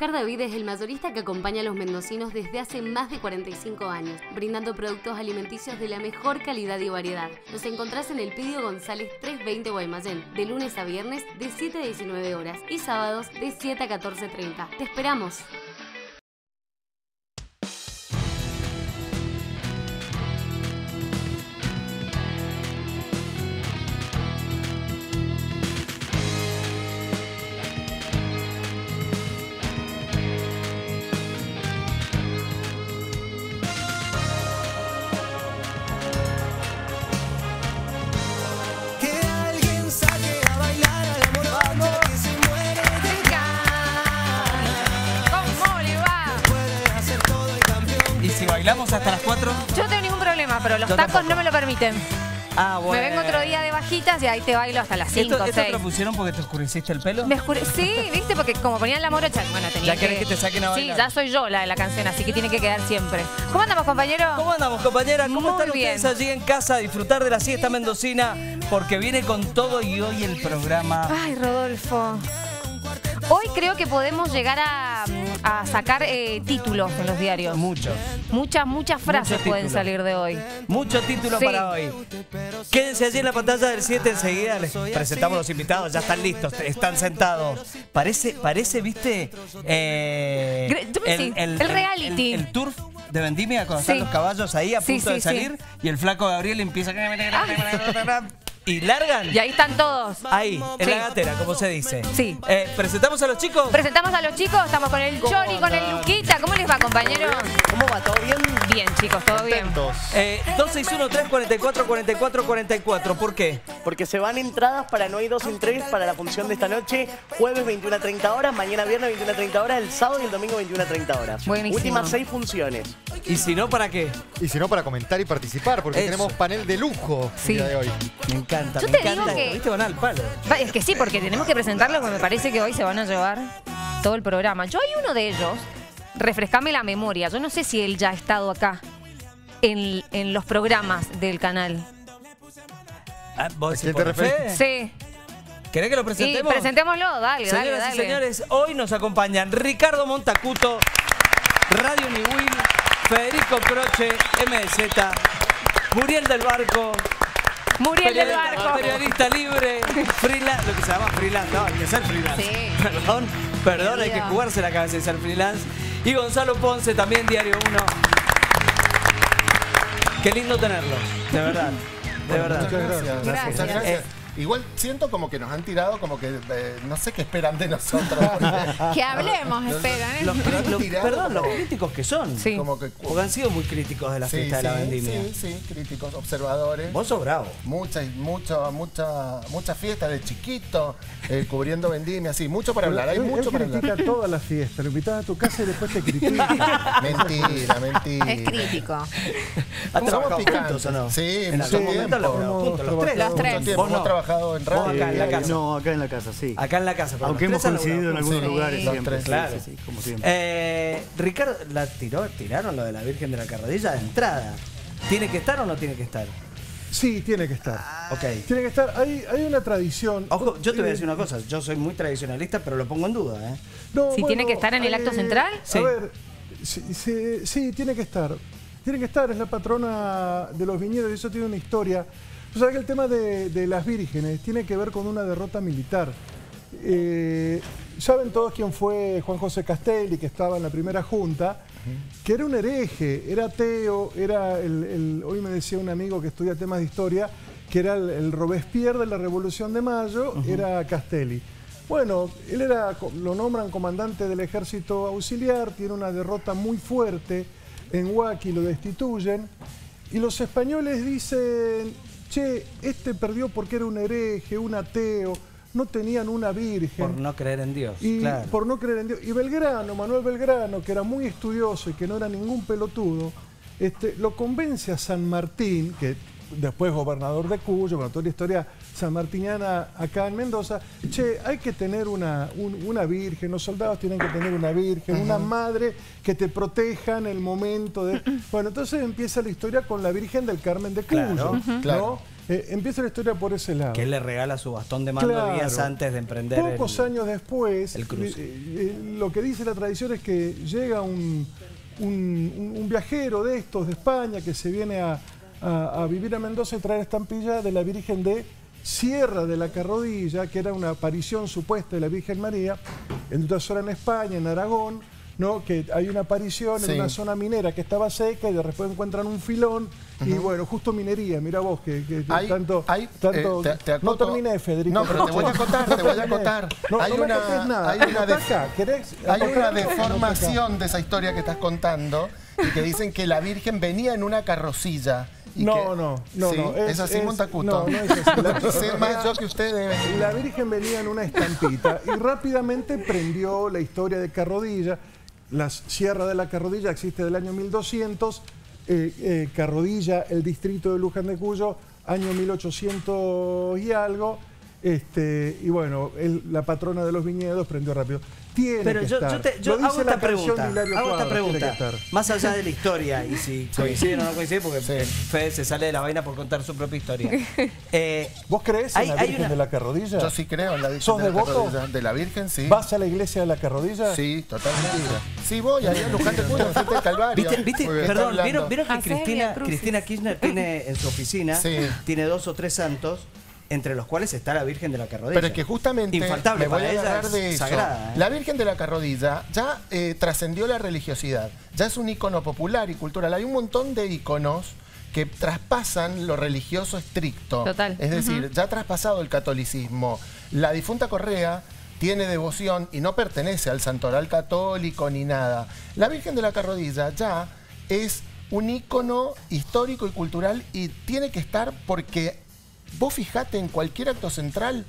Oscar David es el mayorista que acompaña a los mendocinos desde hace más de 45 años, brindando productos alimenticios de la mejor calidad y variedad. Nos encontrás en el Pidio González 320 Guaymallén, de lunes a viernes de 7 a 19 horas y sábados de 7 a 14.30. ¡Te esperamos! Ah, bueno. Me vengo otro día de bajitas y ahí te bailo hasta las ¿Esto, 5 o ¿Esto 6. te lo pusieron porque te oscureciste el pelo? Me oscure... Sí, viste, porque como ponían la morocha, bueno, tenía Ya querés que te saquen a Sí, bailar. ya soy yo la de la canción, así que tiene que quedar siempre. ¿Cómo andamos, compañero? ¿Cómo andamos, compañera? ¿Cómo Muy están bien. ustedes allí en casa a disfrutar de la siesta mendocina? Porque viene con todo y hoy el programa. Ay, Rodolfo. Hoy creo que podemos llegar a, a sacar eh, títulos en los diarios. Muchos. Muchas, muchas frases Muchos pueden títulos. salir de hoy. Mucho título Sí. para hoy. Quédense allí en la pantalla del 7 enseguida. Les presentamos los invitados. Ya están listos, están sentados. Parece, parece, viste, eh, sí, el reality. El, el tour de Vendimia cuando Sí. están los caballos ahí a punto sí, de salir y el flaco Gabriel empieza y largan. Y ahí están todos. Ahí, en Sí. la gatera, como se dice. Sí. Eh, ¿Presentamos a los chicos? Presentamos a los chicos, estamos con el Chori, con el Luquita. ¿Cómo les va, compañero? ¿Cómo va? ¿Todo bien? Bien, chicos, todo bien. Eh, 261-344-4444. ¿Por qué? Porque se van entradas para No hay dos sin tres para la función de esta noche. Jueves 21 a 30 horas, mañana viernes 21 a 30 horas, el sábado y el domingo 21 a 30 horas. Buenísimo. Últimas seis funciones. Y si no, ¿para qué? Y si no, para comentar y participar, porque Eso. tenemos panel de lujo Sí. el día de hoy. Encanta, Yo me te encanta. digo que- ¿Viste? Van al palo. Va, Es que sí, porque tenemos que presentarlo, porque me parece que hoy se van a llevar todo el programa. Yo hay uno de ellos, refrescame la memoria, yo no sé si él ya ha estado acá en, en los programas del canal. Ah, ¿Vos ¿A decís quién por te la referís? fe? Sí. ¿Querés que lo presentemos? presentémoslo, dale, dale, Señoras dale. y señores, hoy nos acompañan Ricardo Montacuto, Radio Niwil, Federico Croce, MZ, Muriel del Barco, Muriel del periodista, Barco. periodista libre, freelance, lo que se llama freelance, no, hay que ser freelance. Sí. Perdón, perdón, hay que jugarse la cabeza y ser freelance. Y Gonzalo Ponce, también Diario 1. Qué lindo tenerlos, de verdad, de verdad. Muchas gracias. Gracias. Eh, Igual siento como que nos han tirado, como que eh, no sé qué esperan de nosotros. Que hablemos, esperan. ¿eh? Los, los- perdón, los críticos que son. Sí. Como que, Porque han sido muy críticos de la sí, fiesta de la vendimia. sí, sí, críticos, observadores. Vos sos bravo. Muchas, mucha, mucha, mucha fiesta de chiquito, eh, cubriendo vendimia, sí, mucho para hablar, hay Él- mucho él para critica hablar. toda la fiesta. Lo invitas a tu casa y después te critica. Mentira, mentira. Es crítico. ¿Has Somos trabajado juntos o no? Sí, en algún momento los tres. Los tres. Vos no. Trabajado en Vos radio. acá en la casa. No, acá en la casa, sí. Acá en la casa. pero Aunque los hemos tres coincidido en algunos Sí, lugares los siempre. tres, claro. sí, sí, como siempre. Eh, Ricardo, la tiró, tiraron lo de la Virgen de la Carradilla de entrada. ¿Tiene que estar o no tiene que estar? Sí, tiene que estar. Ok. Tiene que estar. Hay, hay una tradición. Ojo, yo te voy a Eh, decir una cosa. Yo soy muy tradicionalista, pero lo pongo en duda. ¿eh? no, Si tiene que estar en el acto central. Sí. A ver, sí, sí, sí, tiene que estar. Tiene que estar, es la patrona de los viñedos y eso tiene una historia. O sea que el tema de, de las vírgenes tiene que ver con una derrota militar. Eh, Saben todos quién fue Juan José Castelli, que estaba en la primera junta, que era un hereje, era ateo, era el, el- hoy me decía un amigo que estudia temas de historia, que era el, el Robespierre de la Revolución de Mayo, era Castelli. Bueno, él era, lo nombran comandante del ejército auxiliar, tiene una derrota muy fuerte en Huaki, lo destituyen, y los españoles dicen, che, este perdió porque era un hereje, un ateo, no tenían una virgen. Por no creer en Dios. Y claro. por no creer en Dios. Y Belgrano, Manuel Belgrano, que era muy estudioso y que no era ningún pelotudo, este, lo convence a San Martín, que después gobernador de Cuyo, toda la historia sanmartiniana acá en Mendoza, che, hay que tener una, un- una virgen, los soldados tienen que tener una virgen, una madre que te proteja en el momento de... Bueno, entonces empieza la historia con la Virgen del Carmen de Cuyo, Claro, ¿no? claro. Eh, empieza la historia por ese lado. Que él le regala su bastón de mando Claro. días antes de emprender Pocos el- años después, el cruce. eh, eh, lo que dice la tradición es que llega un- un viajero de estos de España que se viene a, a- a vivir a Mendoza y traer estampilla de la Virgen de Sierra de la Carrodilla, que era una aparición supuesta de la Virgen María, en una zona en España, en Aragón, ¿no? que hay una aparición Sí. en una zona minera que estaba seca y de repente encuentran un filón y bueno, justo minería, mira vos que, que Hay- tanto... hay, tanto eh, te- te no terminé, Federico. No, pero te voy a acotar, te voy a acotar. No, Hay no me una- acotes nada. hay una. Hay una deformación de esa historia que estás contando y que dicen que la Virgen venía en una carrocilla. No, no, no, ¿Sí? no, Es, es- así, es- Montacuto. no, no es así. La- sé más yo que ustedes. La Virgen venía en una estampita y rápidamente prendió la historia de Carrodilla. La Sierra de la Carrodilla existe del año 1200. eh, eh, Carrodilla, el distrito de Luján de Cuyo, año 1800 y algo. Este, y bueno, el- la patrona de los viñedos prendió rápido. Tiene Pero que yo, estar. yo te- yo hago la esta pregunta. Hago esta pregunta. Más allá de la historia y si coincide o no coincide, porque Fede se sale de la vaina por contar su propia historia. Eh, ¿Vos crees Hay- en la Virgen una- de la Carrodilla? Yo sí creo en la Virgen ¿Sos de la devoto? Carrodilla. ¿De la Virgen? Sí. ¿Vas a la iglesia de la Carrodilla? Sí, totalmente. Sí, voy ahí a Luján de enfrente del Calvario. ¿Viste, viste? Perdón. ¿vieron, vieron que Cristina. Cristina Kirchner tiene en su oficina, Sí. tiene dos o tres santos, entre los cuales está la Virgen de la Carrodilla. Pero es que justamente Infaltable me voy para a es de eso. sagrada, ¿eh? La Virgen de la Carrodilla ya eh, trascendió la religiosidad, ya es un icono popular y cultural. Hay un montón de iconos que traspasan lo religioso estricto. Total. Es decir, ya ha traspasado el catolicismo. La difunta Correa tiene devoción y no pertenece al santoral católico ni nada. La Virgen de la Carrodilla ya es un icono histórico y cultural y tiene que estar porque vos fijate en cualquier acto central,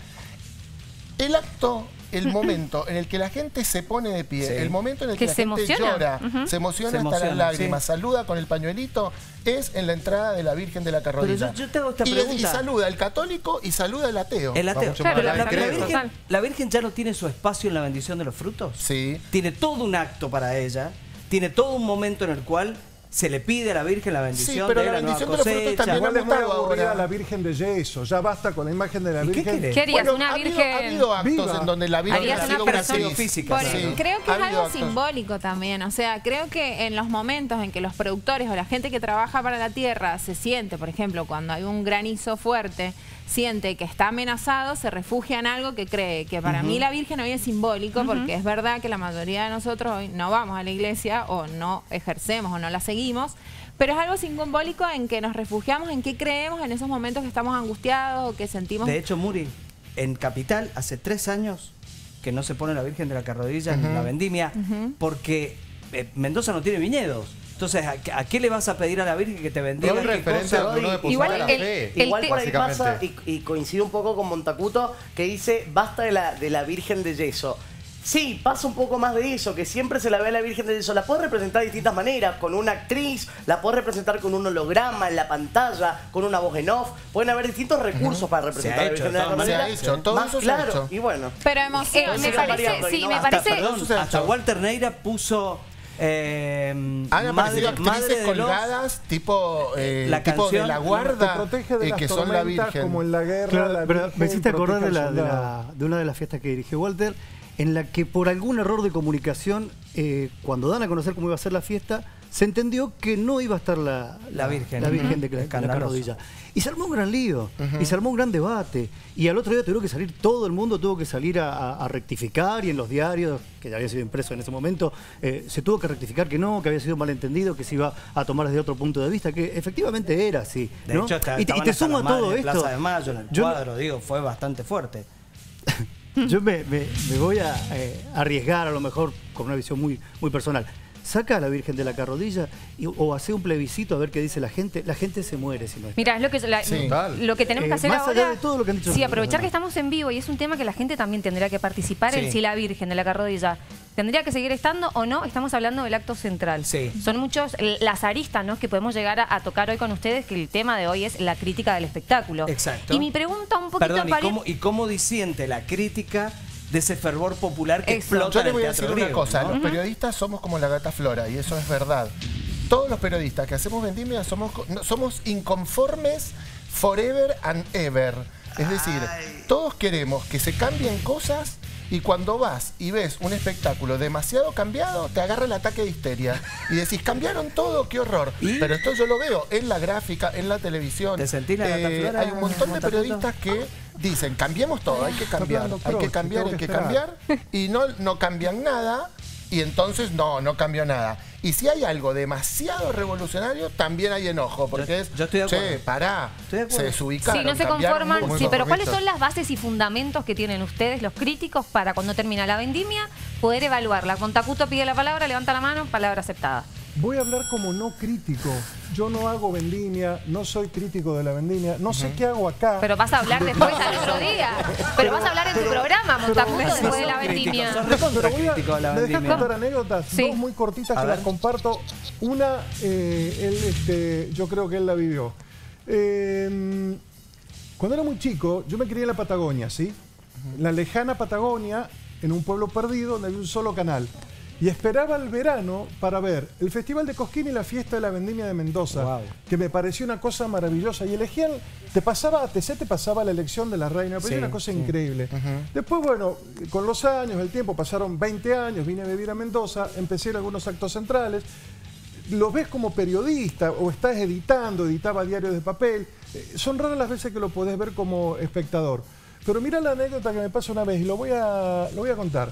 el acto, el momento en el que la gente se pone de pie, Sí. el momento en el Que que, la se gente emociona. llora, se emociona Se hasta las lágrimas, sí. saluda con el pañuelito, es en la entrada de la Virgen de la Carrodilla. yo- yo te hago esta y, pregunta. y saluda al católico y saluda al ateo. El ateo. Claro, la, la-. Virgen, la Virgen ya no tiene su espacio en la bendición de los frutos. Sí. Tiene todo un acto para ella, tiene todo un momento en el cual se le pide a la Virgen la bendición pero de la la, nueva bendición de los frutos cosecha. también Igual es muy aburrida la Virgen de yeso. Ya basta con la imagen de la ¿Y qué Virgen. ¿Qué harías? Bueno, una ha habido- virgen. Ha habido actos viva. en donde la Virgen ha una sido persona actriz. física. Por- Sí. Creo que Ha es algo actos. simbólico también. O sea, creo que en los momentos en que los productores o la gente que trabaja para la tierra se siente, por ejemplo, cuando hay un granizo fuerte, siente que está amenazado, se refugia en algo que cree. Que para mí la Virgen hoy es simbólico porque es verdad que la mayoría de nosotros hoy no vamos a la iglesia o no ejercemos o no la seguimos. Pero es algo simbólico en que nos refugiamos en qué creemos en esos momentos que estamos angustiados o que sentimos De hecho, Muri, en Capital hace tres años que no se pone la Virgen de la Carrodilla en la vendimia porque eh, Mendoza no tiene viñedos. Entonces, ¿a, qué- a qué le vas a pedir a la Virgen que te bendiga? Un ¿Qué referente cosa? a uno de Igual de la el- Fe. el Igual por ahí pasa, y, y coincide un poco con Montacuto, que dice, basta de la, de la Virgen de Yeso. Sí, pasa un poco más de eso, que siempre se la ve a la Virgen de Yeso. La puedes representar de distintas maneras, con una actriz, la puedes representar con un holograma en la pantalla, con una voz en off. Pueden haber distintos recursos para representar Se ha a la Virgen de la todas Se ha hecho, todo Más eso se ha claro, hecho. y bueno. Pero Eh, emoción. me parece, sí, ¿no? me Hasta, parece. perdón, Hasta. Walter Neira puso eh, Han madre, aparecido actrices madre de los- colgadas, tipo, eh, La tipo de canción la Te guarda, protege de eh, las que son la Virgen. como en la guerra. Claro, la pero me hiciste acordar de, la, de, la- de una de las fiestas que dirigió Walter, en la que por algún error de comunicación, eh, cuando dan a conocer cómo iba a ser la fiesta, se entendió que no iba a estar la, La Virgen. la Virgen de, de la. Carrodilla. Y se armó un gran lío, y se armó un gran debate. Y al otro día tuvieron que salir, todo el mundo tuvo que salir a, a- a rectificar, y en los diarios, que ya había sido impreso en ese momento, eh, se tuvo que rectificar que no, que había sido malentendido, que se iba a tomar desde otro punto de vista, que efectivamente era así. De ¿no? hecho, está- y, te- y te las madres todo esto. Plaza de Mayo, en el Yo cuadro, digo, fue bastante fuerte. Yo me, me- me voy a eh, arriesgar a lo mejor con una visión muy, muy personal. Saca a la Virgen de la Carrodilla y- o hace un plebiscito a ver qué dice la gente. La gente se muere si no está. Mira, es lo que, la- Sí. Lo que tenemos que Eh, hacer más allá ahora. de todo lo que han dicho sí, los aprovechar que estamos en vivo y es un tema que la gente también tendría que participar en Sí. si la Virgen de la Carrodilla tendría que seguir estando o no. Estamos hablando del acto central. Sí. Son muchos las aristas ¿no? que podemos llegar a, a tocar hoy con ustedes, que el tema de hoy es la crítica del espectáculo. Exacto. Y mi pregunta un poquito Perdón, ¿y cómo, ¿y cómo disiente la crítica de ese fervor popular que Eso. explota Yo le voy a decir una cosa, ¿no? los periodistas somos como la gata flora y eso es verdad. Todos los periodistas que hacemos vendimia somos, somos inconformes forever and ever. Es decir, todos queremos que se cambien cosas y cuando vas y ves un espectáculo demasiado cambiado, te agarra el ataque de histeria. Y decís, cambiaron todo, qué horror. Pero esto yo lo veo en la gráfica, en la televisión. ¿Te sentís la Eh, hay un montón de periodistas que dicen, cambiemos todo, hay que cambiar, hay que cambiar, hay que cambiar. Y no, no cambian nada. Y entonces, no, no cambió nada. Y si hay algo demasiado revolucionario, también hay enojo. Porque Yo- es, yo estoy de che, acuerdo. pará, Estoy de acuerdo. se desubicaron. Sí, no se conforman. Sí, pero ¿cuáles son las bases y fundamentos que tienen ustedes, los críticos, para cuando termina la vendimia, poder evaluarla? Contacuto pide la palabra, levanta la mano, palabra aceptada. Voy a hablar como no crítico. Yo no hago vendimia, no soy crítico de la vendimia, no sé qué hago acá. Pero vas a hablar después al otro día. Pero vas a hablar en tu programa, Montacuto, después de la vendimia. Pero voy a- crítico de la ¿Me dejas vendimia. contar anécdotas? Sí. Dos muy cortitas A que ver. las comparto. Una, eh, él, este, yo creo que él la vivió. Eh, cuando era muy chico, yo me crié en la Patagonia, ¿sí? La lejana Patagonia, en un pueblo perdido donde había un solo canal. Y esperaba el verano para ver el Festival de Cosquín y la fiesta de la Vendimia de Mendoza, Wow. que me pareció una cosa maravillosa. Y elegían, te pasaba, ATC te pasaba la elección de la reina, me pareció Sí, una cosa sí. increíble. Después, bueno, con los años, el tiempo, pasaron 20 años, vine a vivir a Mendoza, empecé en algunos actos centrales. Los ves como periodista o estás editando, editaba diarios de papel. Eh, Son raras las veces que lo podés ver como espectador. Pero mira la anécdota que me pasó una vez y lo voy a, lo voy a contar.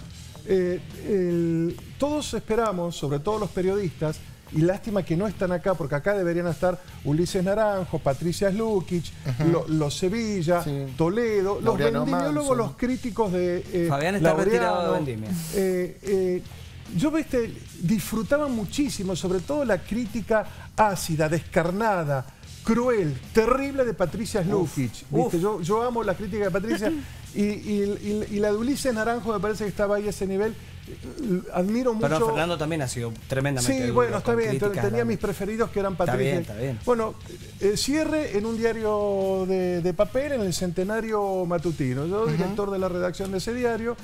Eh, el- todos esperamos, sobre todo los periodistas, y lástima que no están acá, porque acá deberían estar Ulises Naranjo, Patricia Slukic, lo- los Sevilla, Sí. Toledo, los vendimiólogos, Manso. los críticos de eh, Fabián está Laureano. retirado de vendimia. Eh, eh, yo viste, disfrutaba muchísimo, sobre todo la crítica ácida, descarnada, cruel, terrible de Patricia Slukic. Yo, yo amo la crítica de Patricia y, y- y- y la de Ulises Naranjo me parece que estaba ahí a ese nivel. Admiro mucho. Pero Fernando también ha sido tremendamente Sí, duro bueno, está bien. críticas, Tenía mis preferidos que eran Está Patricia. bien, está bien. Bueno, eh, cierre en un diario de, de papel en el Centenario Matutino. Yo, director de la redacción de ese diario.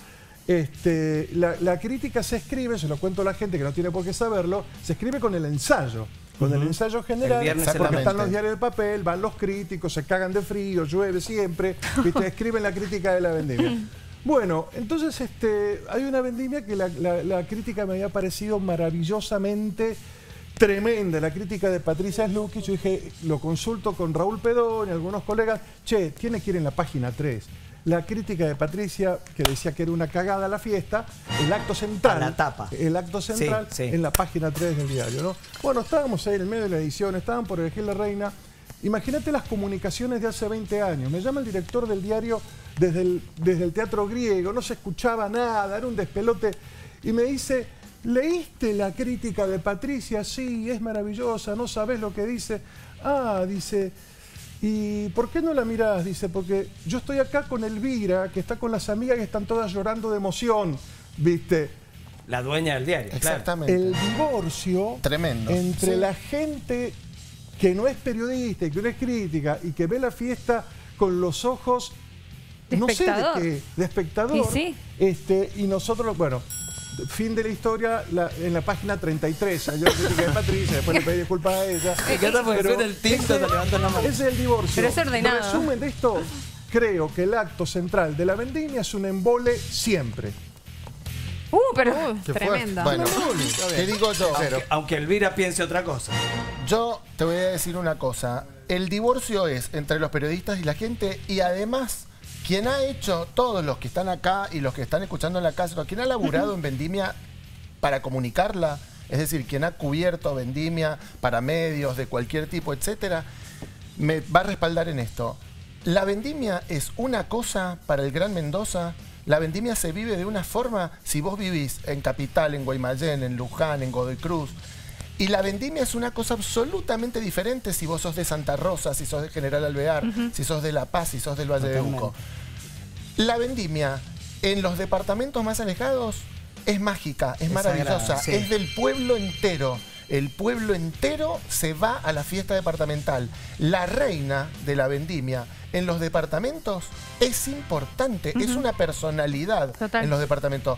Este, la, la crítica se escribe, se lo cuento a la gente que no tiene por qué saberlo, se escribe con el ensayo. Con el ensayo general, El porque están los diarios de papel, van los críticos, se cagan de frío, llueve siempre, ¿viste? escriben la crítica de la vendimia. Bueno, entonces este, hay una vendimia que la, la- la crítica me había parecido maravillosamente tremenda, la crítica de Patricia Slukic. Yo dije, lo consulto con Raúl Pedón y algunos colegas, che, tiene que ir en la página 3. La crítica de Patricia, que decía que era una cagada la fiesta, el acto central. A la tapa. El acto central Sí, sí. en la página 3 del diario, ¿no? Bueno, estábamos ahí en el medio de la edición, estaban por elegir la reina. Imagínate las comunicaciones de hace 20 años. Me llama el director del diario desde el, desde el teatro griego, no se escuchaba nada, era un despelote. Y me dice, ¿leíste la crítica de Patricia? Sí, es maravillosa, no sabes lo que dice. Ah, dice, ¿y por qué no la mirás? Dice, porque yo estoy acá con Elvira, que está con las amigas que están todas llorando de emoción, ¿viste? La dueña del diario. claro. Exactamente. el divorcio Tremendo. entre Sí. la gente que no es periodista y que no es crítica y que ve la fiesta con los ojos De no espectador. sé de qué, de espectador. Y sí. Este, y nosotros, bueno, fin de la historia la- en la página 33. Yo critiqué a Patricia, después le pedí disculpas a ella. Me encanta porque del TikTok te levantan la mano. Ese es el divorcio. Pero es ordenado. Resumen de esto, creo que el acto central de la vendimia es un embole siempre. Uh, pero. Uh, Qué tremendo. Bueno, te digo yo. Aunque, aunque Elvira piense otra cosa. Yo te voy a decir una cosa. El divorcio es entre los periodistas y la gente y además quien ha hecho, todos los que están acá y los que están escuchando en la casa, quien ha laburado en Vendimia para comunicarla, es decir, quien ha cubierto Vendimia para medios de cualquier tipo, etcétera, me va a respaldar en esto. La vendimia es una cosa para el Gran Mendoza. La vendimia se vive de una forma si vos vivís en Capital, en Guaymallén, en Luján, en Godoy Cruz. Y la vendimia es una cosa absolutamente diferente si vos sos de Santa Rosa, si sos de General Alvear, si sos de La Paz, si sos del Valle de Uco. La vendimia en los departamentos más alejados es mágica, es, Es maravillosa, sagrada, sí. es del pueblo entero. El pueblo entero se va a la fiesta departamental. La reina de la vendimia en los departamentos es importante, es una personalidad Total. en los departamentos.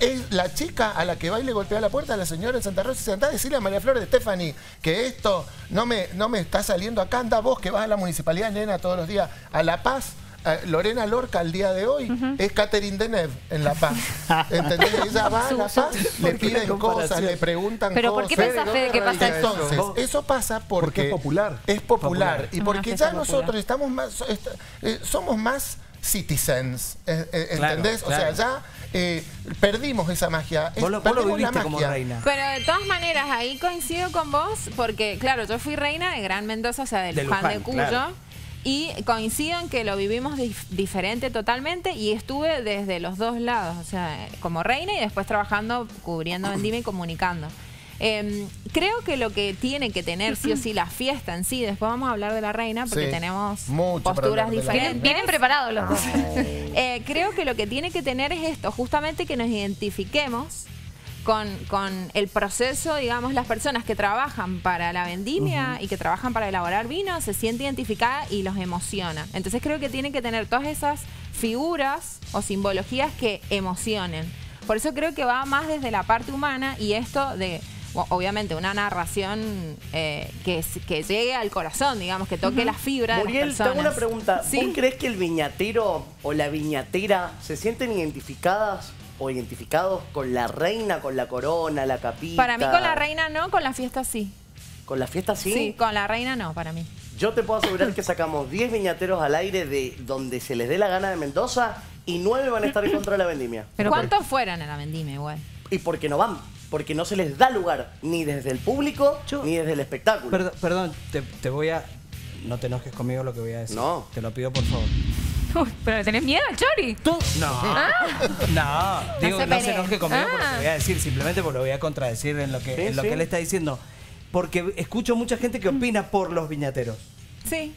Es la chica a la que va y le golpea la puerta a la señora en Santa Rosa y se anda a decirle a María Flores de Stephanie que esto no me, no me está saliendo acá, anda vos que vas a la municipalidad, nena, todos los días, a La Paz. eh, Lorena Lorca al día de hoy es Catherine Deneuve en La Paz. ¿Entendés? Ella va a La Paz, le piden cosas, le preguntan Pero ¿por cosas. qué pensás, Fede, que pasa eso? Entonces, eso pasa porque, Porque es popular. Es popular. Popular. Y porque ya popular. nosotros estamos más, est- eh, somos más citizens, eh, eh, Claro, ¿entendés? O claro. sea, ya eh, perdimos esa magia. Es- Vos lo, vos lo perdemos la viviste como reina. Pero de todas maneras, ahí coincido con vos, porque claro, yo fui reina de Gran Mendoza, o sea, de De Luján, de Luján, Cuyo. claro. Y coincido en que lo vivimos dif- diferente totalmente y estuve desde los dos lados, o sea, como reina y después trabajando, cubriendo vendimia y comunicando. Em, creo que lo que tiene que tener sí o sí la fiesta en sí, después vamos a hablar de la reina porque Sí, tenemos posturas diferentes. Vienen, preparados los dos. Eh, creo que lo que tiene que tener es esto, justamente que nos identifiquemos con, con el proceso, digamos, las personas que trabajan para la vendimia y que trabajan para elaborar vino, se siente identificada y los emociona. Entonces creo que tiene que tener todas esas figuras o simbologías que emocionen. Por eso creo que va más desde la parte humana y esto de, obviamente, una narración eh, que, llegue al corazón, digamos, que toque la fibra Muriel, de te las hago personas. una pregunta. Sí. ¿Vos crees que el viñatero o la viñatera se sienten identificadas o identificados con la reina, con la corona, la capita? Para mí con la reina no, con la fiesta sí. ¿Con la fiesta sí? Sí, con la reina no, para mí. Yo te puedo asegurar que sacamos 10 viñateros al aire de donde se les dé la gana de Mendoza y 9 van a estar en contra de la vendimia. Pero ¿Cuántos fueron en la vendimia igual? Y porque no van, porque no se les da lugar ni desde el público Yo- ni desde el espectáculo. Perdón, perdón te, te voy a. No te enojes conmigo lo que voy a decir. No. Te lo pido por favor. Uy, ¿Pero tenés miedo al Chori? Tú. No. No, digo, se no se enoje conmigo por lo Ah. que voy a decir, simplemente porque lo voy a contradecir en lo que, Sí, en lo sí. que él está diciendo. Porque escucho mucha gente que opina por los viñateros. Sí.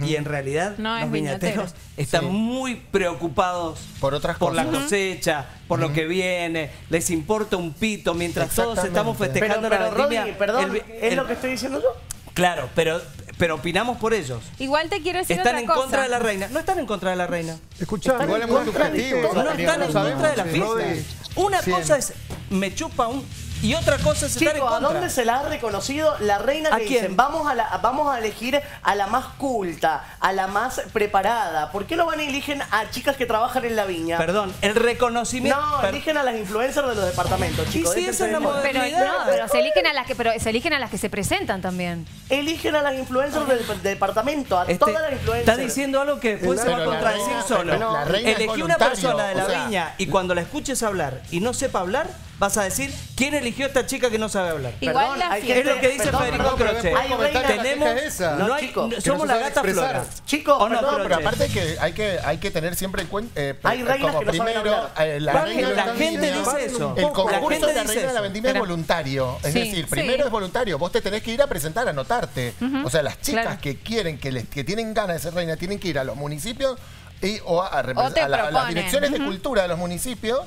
Y en realidad No los viñateros viñatero. están Sí. muy preocupados Por otras por la cosecha, por lo que viene, les importa un pito mientras todos estamos festejando pero la vendimia. Rodri, perdón, el vi- ¿es lo que estoy diciendo yo? Claro, pero, pero opinamos por ellos. Igual te quiero decir Están otra en cosa. contra de la reina. No están en contra de la reina. Escuchá, Igual es muy subjetivo. No están en contra de la fiesta. Una cosa es me chupa un y otra cosa es estar en ¿a dónde se la ha reconocido la reina ¿A que quién? dicen vamos a, la, vamos a elegir a la más culta, a la más preparada? ¿Por qué no van y eligen a chicas que trabajan en la viña? Perdón, el reconocimiento. No, per- eligen a las influencers de los departamentos, chicos. sí, esa es la. Pero, no, pero se eligen a las que, pero se eligen a las que se presentan también. Eligen a las influencers del del departamento, a Este, todas las influencers. Está diciendo algo que después se va a contradecir reina- solo. es Elegí una persona de la o sea- viña y cuando la escuches hablar y no sepa hablar, vas a decir quién eligió a esta chica que no sabe hablar. Igual Perdón, la hay fiesta. Es lo que dice Perdón, Federico perdón, pero Croce. después Hay Tenemos, esa. no hay- somos la gata expresar. flora. Chicos, ¿O no, pero aparte que hay que hay que tener siempre en cuenta eh, Hay como que no saben primero eh, la La reina de gente- la la gente vendimia, dice eso. El concurso de la reina de la vendimia es voluntario, es decir, primero es voluntario, vos te tenés que ir a presentar, a anotarte. O sea, las chicas que quieren que les que tienen ganas de ser reina tienen que ir a los municipios y, o a, a a la- a las direcciones de cultura de los municipios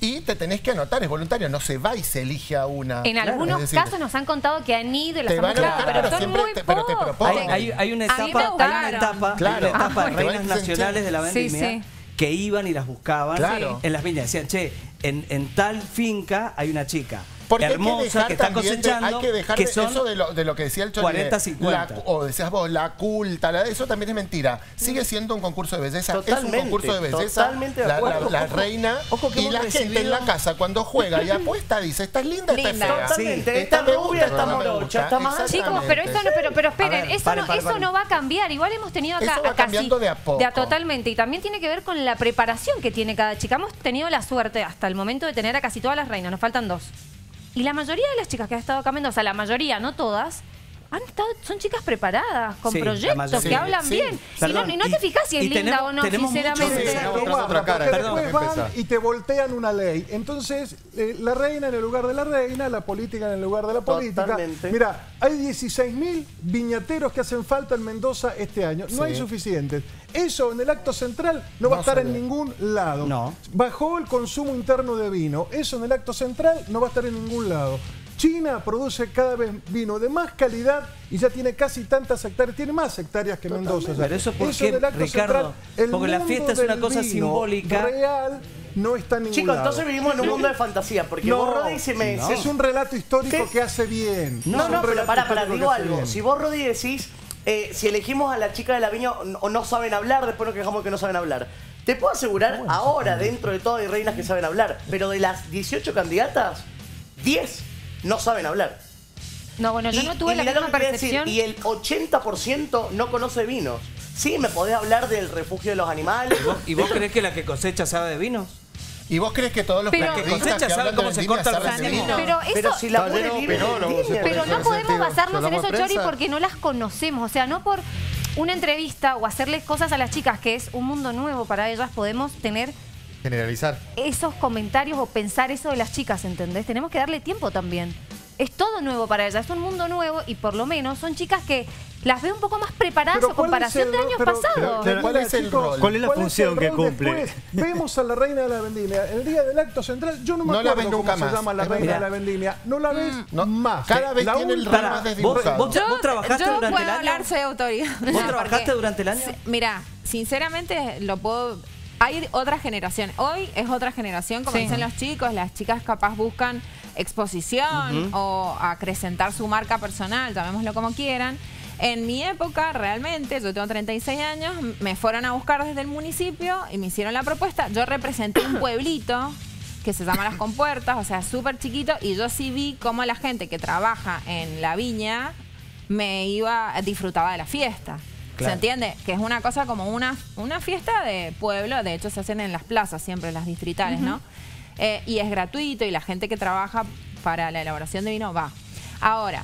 y te tenés que anotar, es voluntario, no se va y se elige a una. En algunos decir, casos nos han contado que han ido y las han van a buscado, pero, pero son siempre muy te- pero te proponen. Hay, hay- hay una etapa, hay una etapa, Claro. hay una etapa Ah, de bueno. reinas nacionales che. de la Sí, sí. que iban y las buscaban Claro. en las viñas. Decían, che, en, en tal finca hay una chica Porque hay que hermosa dejar que está también de- cosechando, hay que dejar que de- son eso de lo, de lo que decía el Choli, 40, de 50. la- o decías vos, la culta, la- eso también es mentira. Sigue siendo un concurso de belleza, es Totalmente, un concurso de belleza. totalmente de la, acuerdo. la- la reina ojo que y la gente en la recibido- casa cuando juega y apuesta dice, ¿estás linda, Linda. estás fea? Totalmente, Sí, esta me rubia, esta morocha, gusta. esta más- Chicos, pero eso no, pero, pero esperen, A ver, eso, paren, no, paren, eso paren. no va a cambiar. Igual hemos tenido acá Eso va a casi- cambiando de a poco. totalmente. Y también tiene que ver con la preparación que tiene cada chica. Hemos tenido la suerte hasta el momento de tener a casi todas las reinas. Nos faltan dos. Y la mayoría de las chicas que han estado acá en Mendoza, la mayoría, no todas, han estado, son chicas preparadas, con Sí, proyectos, que hablan Sí, bien. perdón, y, no, y no te fijas si es linda tenemos- o no, sinceramente. después van empezar. y te voltean una ley. Entonces, eh, la reina en el lugar de la reina, la política en el lugar de la política. Totalmente. Mira, hay 16.000 viñateros que hacen falta en Mendoza este año. No Sí. hay suficientes. Eso en el acto central no va a estar en ningún lado. No. Bajó el consumo interno de vino. Eso en el acto central no va a estar en ningún lado. China produce cada vez vino de más calidad y ya tiene casi tantas hectáreas, tiene más hectáreas que Mendoza. ya. Pero eso porque, acto Ricardo, el porque la fiesta es una cosa simbólica. Real no está en ningún Chicos, lado. entonces vivimos en un mundo de fantasía, porque No, vos Rodri se me no. Es un relato histórico ¿Qué? que hace bien. No, no, pero para, para, digo algo. bien. Si vos, Rodri, decís, eh, si elegimos a la chica de la viña o no saben hablar, después nos quejamos que no saben hablar. Te puedo asegurar ahora, dentro de todo, hay reinas que saben hablar, pero de las 18 candidatas, 10 no saben hablar. No, bueno, yo Y- no tuve y la misma decir, percepción. y el 80% no conoce vinos. Sí, me podés hablar del refugio de los animales. ¿Y vos crees que la que cosecha sabe de vinos? ¿Y vos crees que todos los Pero- que cosecha que sabe hablan cómo se corta el saben? Pero eso- Pero si la libre Pero en no podemos basarnos en eso, Chori, porque no las conocemos. O sea, no por una entrevista o hacerles cosas a las chicas, que es un mundo nuevo para ellas, podemos tener Generalizar. esos comentarios o pensar eso de las chicas, ¿entendés? Tenemos que darle tiempo también. Es todo nuevo para ellas, es un mundo nuevo y por lo menos son chicas que las veo un poco más preparadas Pero a ¿cuál es comparación el de años Pero- pasados. pero- ¿Cuál es el chicos? rol? ¿Cuál es la ¿Cuál función que cumple? después? Vemos a la reina de la vendimia. El día del acto central, yo no me No la acuerdo ves cómo nunca se más, llama la reina de la vendimia. No la ves No, más. cada vez La tiene el rol más desdibujado. vos, trabajaste durante el año. hablar, soy autoridad. ¿Vos trabajaste durante el año? Mira, sinceramente lo puedo... Hay otra generación. Hoy es otra generación, como Sí. dicen los chicos. Las chicas capaz buscan exposición o acrecentar su marca personal, llamémoslo como quieran. En mi época, realmente, yo tengo 36 años, me fueron a buscar desde el municipio y me hicieron la propuesta. Yo representé un pueblito que se llama Las Compuertas, o sea, súper chiquito, y yo sí vi cómo la gente que trabaja en la viña me iba, disfrutaba de la fiesta. Claro. ¿Se entiende? Que es una cosa como una, una fiesta de pueblo, de hecho se hacen en las plazas siempre, las distritales, ¿no? Eh, y es gratuito y la gente que trabaja para la elaboración de vino va. Ahora,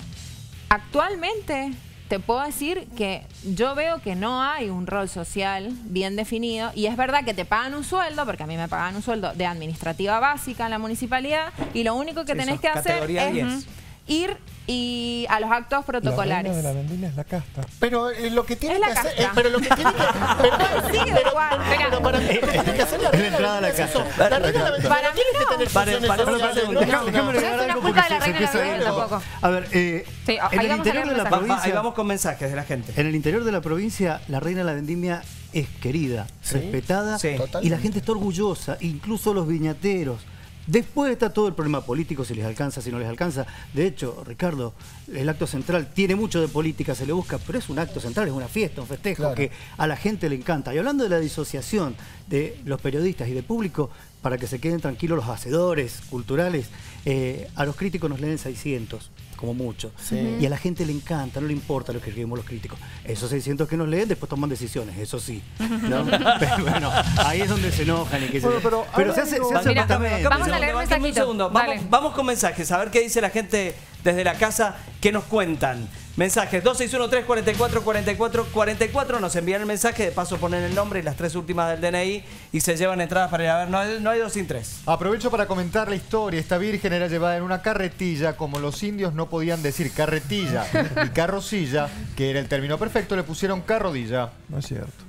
actualmente te puedo decir que yo veo que no hay un rol social bien definido y es verdad que te pagan un sueldo, porque a mí me pagan un sueldo de administrativa básica en la municipalidad y lo único que Sí, tenés que hacer es 10. ujú, ir y a los actos La reina protocolares. de la vendimia es la casta. Pero eh, lo que tiene Es la que hacer. casta. eh, pero lo que tiene que. Pero, Sí, igual, espera. pero para mí lo que tiene que hacer la reina entrada a la es eso. casa. La reina de la vendimia Para no mí tiene que no. tener funciones pare- sociales, pare- no, Déjame, no. déjame No es una algo culpa porque de la reina de la empieza a vendimia tampoco. A ver, eh, Sí, en el interior de la va- ahí provincia, vamos con mensajes de la gente. en el interior de la provincia, la reina de la vendimia es querida, respetada Sí. y la gente está orgullosa, incluso los viñateros. Después está todo el problema político, si les alcanza, si no les alcanza. De hecho, Ricardo, el acto central tiene mucho de política, se le busca, pero es un acto central, es una fiesta, un festejo Claro. que a la gente le encanta. Y hablando de la disociación de los periodistas y del público, para que se queden tranquilos los hacedores culturales, eh, a los críticos nos leen 600, como mucho. Y a la gente le encanta, no le importa lo que escribimos los críticos. Esos 600 que nos leen después toman decisiones, eso sí. ¿no? pero bueno, ahí es donde se enojan y que se... Bueno, pero pero se hace, se hace Mira, honestamente. vamos a un segundo, leer banqueme un mensajito. segundo. Vamos, vamos con mensajes, a ver qué dice la gente desde la casa, qué nos cuentan. Mensajes 2613-4444-44. Nos envían el mensaje, de paso ponen el nombre y las tres últimas del DNI y se llevan entradas para ir a ver. No hay, no hay dos sin tres. Aprovecho para comentar la historia. Esta virgen era llevada en una carretilla, como los indios no podían decir carretilla y carrocilla, que era el término perfecto, le pusieron carrodilla. No es cierto.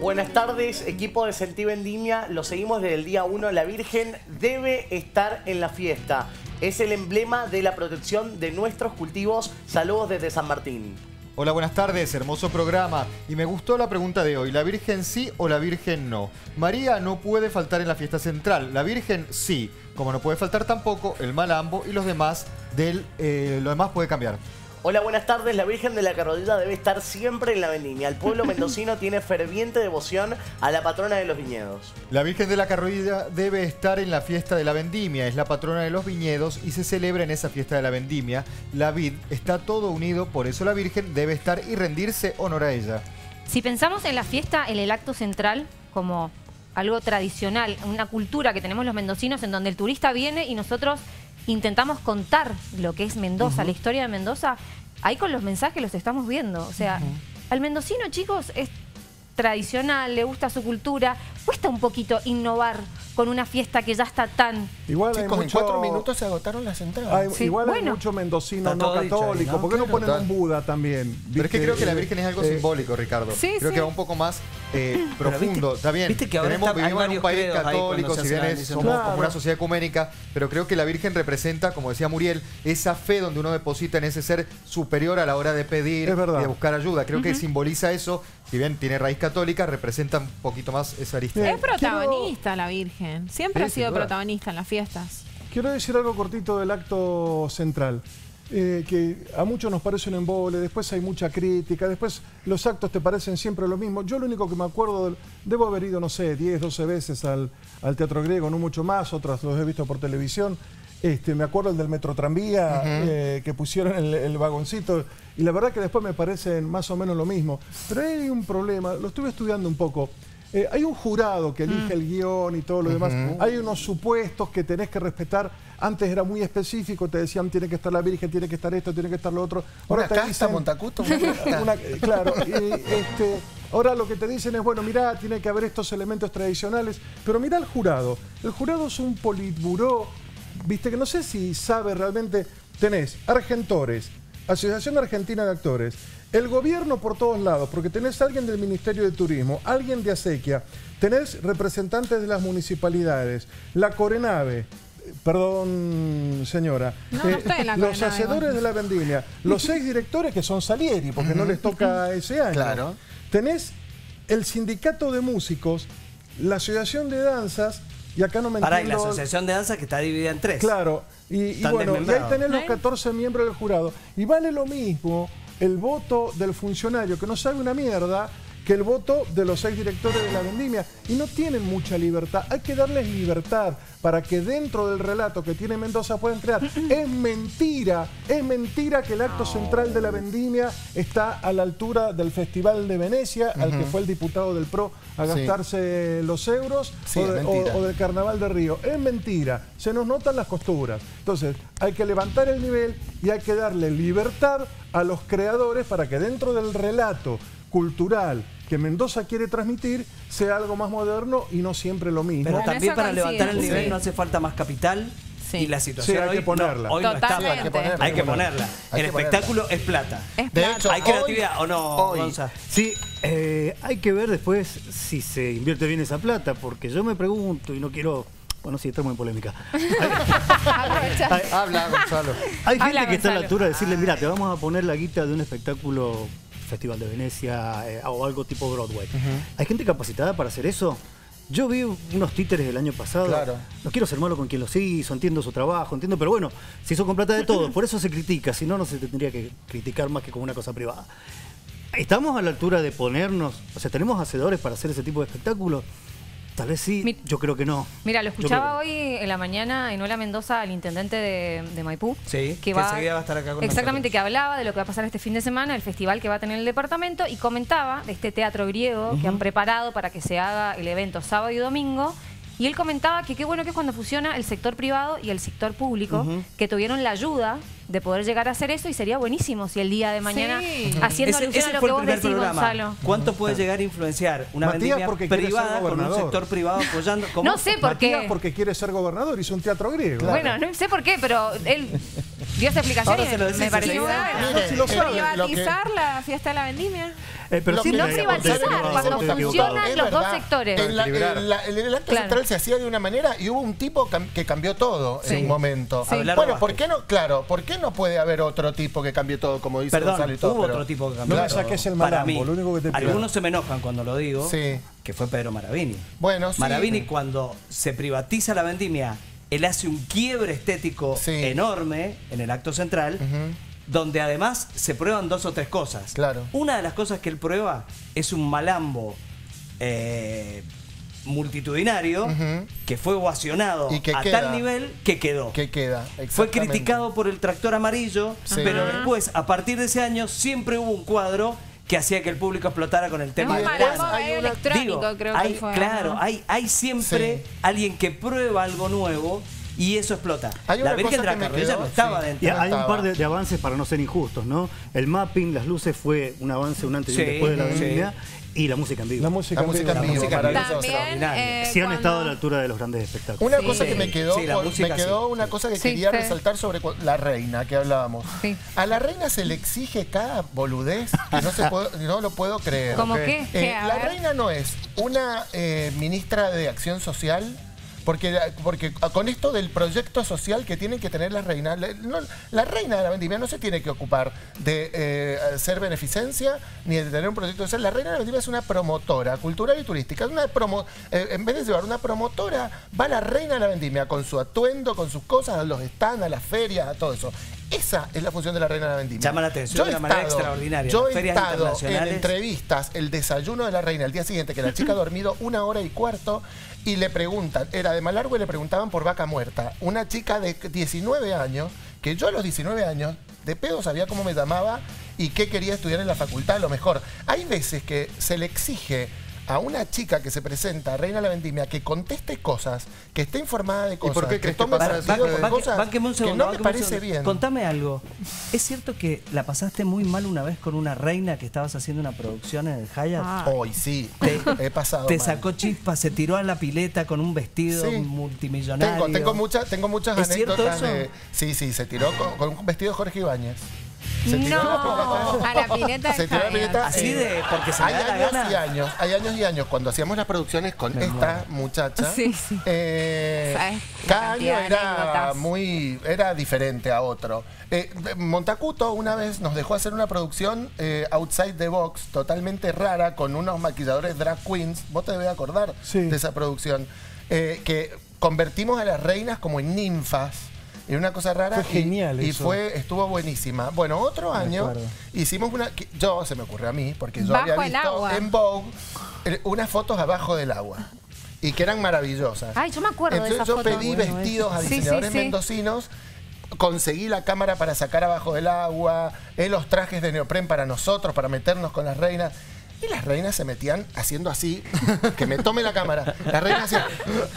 Buenas tardes, equipo de Sentí Vendimia. Lo seguimos desde el día 1. La Virgen debe estar en la fiesta. Es el emblema de la protección de nuestros cultivos. Saludos desde San Martín. Hola, buenas tardes, hermoso programa. Y me gustó la pregunta de hoy, ¿la Virgen sí o la Virgen no? María no puede faltar en la fiesta central, la Virgen sí, como no puede faltar tampoco el malambo y los demás del, eh, lo demás puede cambiar. Hola, buenas tardes. La Virgen de la Carrodilla debe estar siempre en la vendimia. El pueblo mendocino tiene ferviente devoción a la patrona de los viñedos. La Virgen de la Carrodilla debe estar en la fiesta de la vendimia, es la patrona de los viñedos y se celebra en esa fiesta de la vendimia. La vid está todo unido, por eso la Virgen debe estar y rendirse honor a ella. Si pensamos en la fiesta, en el acto central, como algo tradicional, una cultura que tenemos los mendocinos en donde el turista viene y nosotros intentamos contar lo que es Mendoza, la historia de Mendoza, ahí con los mensajes los estamos viendo. O sea, al mendocino, chicos, es tradicional, le gusta su cultura, cuesta un poquito innovar con una fiesta que ya está tan... Igual hay Chicos, en cuatro minutos se agotaron las entradas. hay- Sí, igual hay mucho mendocino no católico. ¿no? ¿Por qué no ponen un Buda también? Pero es que creo que la Virgen es algo eh, simbólico, Ricardo. Sí, creo sí. que va un poco más eh, Pero profundo. viste- Está bien, viste que ahora tenemos, está- vivimos en un país católico, si bien hace la es- bendición. somos Claro. como una sociedad ecuménica, pero creo que la Virgen representa, como decía Muriel, esa fe donde uno deposita en ese ser superior a la hora de pedir de buscar ayuda. Creo que simboliza eso, si bien tiene raíz católica, representa un poquito más esa arista. Es protagonista la Virgen. Siempre Sí, ha sido protagonista en las fiestas. Quiero decir algo cortito del acto central. eh, que a muchos nos parece un embole, después hay mucha crítica, después los actos te parecen siempre lo mismo. Yo lo único que me acuerdo, del- debo haber ido, no sé, 10, 12 veces al, al Teatro Griego, no mucho más, otras los he visto por televisión. Este, me acuerdo el del Metro Tranvía, eh, que pusieron el, el vagoncito, y la verdad que después me parecen más o menos lo mismo. Pero hay un problema, lo estuve estudiando un poco. Eh, hay un jurado que elige el guion y todo lo demás. Hay unos supuestos que tenés que respetar. Antes era muy específico, te decían tiene que estar la Virgen, tiene que estar esto, tiene que estar lo otro. Una te casta, Montacuto, una casta. una- claro, y, este, ahora lo que te dicen es, bueno, mirá, tiene que haber estos elementos tradicionales, pero mirá el jurado. El jurado es un politburó, viste, que no sé si sabe realmente, tenés Argentores, Asociación Argentina de Actores, el gobierno por todos lados, porque tenés alguien del Ministerio de Turismo, alguien de Acequia, tenés representantes de las municipalidades, la Corenave, eh, perdón señora, No, no estoy en la los Corenave, hacedores de la vendimia, los seis directores que son Salieri, porque no les toca ese año. Claro. Tenés el sindicato de músicos, la asociación de danzas, y acá no me Pará, y la asociación de danza que está dividida en tres. Claro, y, bueno, y ahí tenés los Ay. 14 miembros del jurado. Y vale lo mismo el voto del funcionario, que no sabe una mierda, que el voto de los seis directores de la vendimia. Y no tienen mucha libertad. Hay que darles libertad para que dentro del relato que tiene Mendoza puedan crear. es mentira, es mentira que el acto central de la vendimia está a la altura del Festival de Venecia, al que fue el diputado del PRO a Sí. gastarse los euros, Sí, o, es de- mentira. o- o del Carnaval de Río. Es mentira, se nos notan las costuras. Entonces, hay que levantar el nivel y hay que darle libertad a los creadores para que dentro del relato cultural que Mendoza quiere transmitir sea algo más moderno y no siempre lo mismo. Pero también para levantar el sí. nivel no hace falta más capital Sí. y la situación Sí, hay hoy, que ponerla. no, hoy no está Hay que ponerla. Hay que ponerla. Hay El que ponerla. espectáculo es plata. Es De hecho, ¿Hay hoy- creatividad o no, hoy- Gonza? Sí, eh, hay que ver después si se invierte bien esa plata, porque yo me pregunto y no quiero, bueno, sí, estamos en polémica. Habla, Gonzalo. hay Habla, gente que está a la altura de decirle, mira, te vamos a poner la guita de un espectáculo, Festival de Venecia eh, o algo tipo Broadway. ¿Hay gente capacitada para hacer eso? Yo vi unos títeres del año pasado. Claro. No quiero ser malo con quien los hizo, entiendo su trabajo, entiendo, pero bueno, se hizo con plata de todos, por eso se critica, si no, no se tendría que criticar más que como una cosa privada. ¿Estamos a la altura de ponernos, o sea, tenemos hacedores para hacer ese tipo de espectáculos? Tal vez sí, Mi- yo creo que no. Mira, lo escuchaba no. hoy en la mañana en Hola Mendoza, al intendente de, de Maipú. Sí, que va a estar acá con Exactamente, nosotros. que hablaba de lo que va a pasar este fin de semana, el festival que va a tener el departamento, y comentaba de este teatro griego que han preparado para que se haga el evento sábado y domingo. Y él comentaba que qué bueno que es cuando fusiona el sector privado y el sector público, que tuvieron la ayuda de poder llegar a hacer eso y sería buenísimo si el día de mañana, Sí. haciendo Ese, alusión ese a lo fue que el vos primer decís, programa. Gonzalo. ¿Cuánto puede llegar a influenciar una Matías porque privada con un sector privado apoyando? ¿Cómo? No sé por Matías qué. porque quiere ser gobernador, hizo un teatro griego. Bueno, no sé por qué, pero él dio esa explicación Ahora se lo me pareció si lo lo que- ¿Privatizar la fiesta de la vendimia? Eh, pero sí, no privatizar, cuando funcionan los dos sectores. En la- Equilibrar. en la- el, el acto Claro. central se hacía de una manera y hubo un tipo cam- que cambió todo Sí. en un momento. Sí. Bueno, ¿por qué no? Claro, ¿por qué no puede haber otro tipo que cambie todo como dice Perdón, Gonzalo y todo? hubo pero- otro tipo que cambió. No me saques el Para malambo, mí. lo único que te pido. Algunos se me enojan cuando lo digo, Sí. que fue Pedro Maravini. Bueno, sí. Maravini cuando se privatiza la vendimia, él hace un quiebre estético Sí. enorme en el acto central, donde además se prueban dos o tres cosas. Claro. Una de las cosas que él prueba es un malambo eh, multitudinario que fue ovacionado que a queda. tal nivel que quedó. ¿Qué queda? Fue criticado por el tractor amarillo, Sí. pero después, a partir de ese año, siempre hubo un cuadro que hacía que el público explotara con el tema del electrónico, Digo, creo hay, que fue. Claro, ¿no? hay, hay siempre Sí. alguien que prueba algo nuevo y eso explota. Hay La una Virgen cosa de la no estaba sí. dentro. Y hay un par de, de avances para no ser injustos, ¿no? El mapping, las luces fue un avance, un antes y un Sí, después de la sí. vendimia. Y la música en vivo. La música, La música en La vivo, música en vivo. También, eh, Sí han cuando- estado a la altura de los grandes espectáculos. Una Sí. cosa que me quedó, Sí, la por- música me quedó sí. una cosa que Sí, quería resaltar sobre la reina que hablábamos. Sí. A la reina se le exige cada boludez que no, se puede- no lo puedo creer. ¿Cómo Ok. qué? Eh, la reina no es una eh, ministra de Acción Social. Porque, porque con esto del proyecto social que tienen que tener las reinas, la, no- la reina de la vendimia no se tiene que ocupar de eh, hacer beneficencia ni de tener un proyecto social. La reina de la vendimia es una promotora cultural y turística. Una promo, eh, en vez de llevar una promotora, va la reina de la vendimia con su atuendo, con sus cosas, a los stands, a las ferias, a todo eso. Esa es la función de la reina de la vendimia. Llama la atención Yo de una manera estado- extraordinaria. Yo he estado en entrevistas, el desayuno de la reina el día siguiente, que la chica ha dormido una hora y cuarto, y le preguntan, era de Malargüe, le preguntaban por vaca muerta. Una chica de 19 años, que yo a los 19 años, de pedo sabía cómo me llamaba y qué quería estudiar en la facultad, a lo mejor. Hay veces que se le exige a una chica que se presenta, Reina de la Vendimia, que conteste cosas, que esté informada de cosas, por qué que tome de cosas bánqueme un que no me parece segundo. bien. Contame algo. ¿Es cierto que la pasaste muy mal una vez con una reina que estabas haciendo una producción en el Hyatt? Ah. Hoy sí, Te- he pasado Te mal. sacó chispa, se tiró a la pileta con un vestido Sí. multimillonario. Tengo, tengo, muchas tengo muchas ¿Es cierto anécdotas eso? de. Sí, sí, se tiró con, con un vestido de Jorge Ibáñez. Se tiró No, a la pileta de Se tiró la pileta. Así de- porque se me hay la años gana. y años, hay años y años cuando hacíamos las producciones con Me esta muchacha. Sí, sí. eh, ¿Sabes? cada año era muy, era diferente a otro. Eh, Montacuto una vez nos dejó hacer una producción eh, outside the box, totalmente rara, con unos maquilladores drag queens. Vos te debes acordar Sí. de esa producción. eh, que convertimos a las reinas como en ninfas. En una cosa rara. Fue y- genial Y, eso. fue, estuvo buenísima. Bueno, otro año acuerdo. hicimos una. Yo, se me ocurrió a mí, porque yo Bajo había visto en Vogue eh, unas fotos abajo del agua. Y que eran maravillosas. Ay, yo me acuerdo de Entonces esas yo fotos. pedí Bueno, vestidos a Sí, sí, diseñadores sí. mendocinos. Conseguí la cámara para sacar abajo del agua, eh, los trajes de neopren para nosotros, para meternos con las reinas. Y las reinas se metían haciendo así, que me tome la cámara. Las reinas hacían.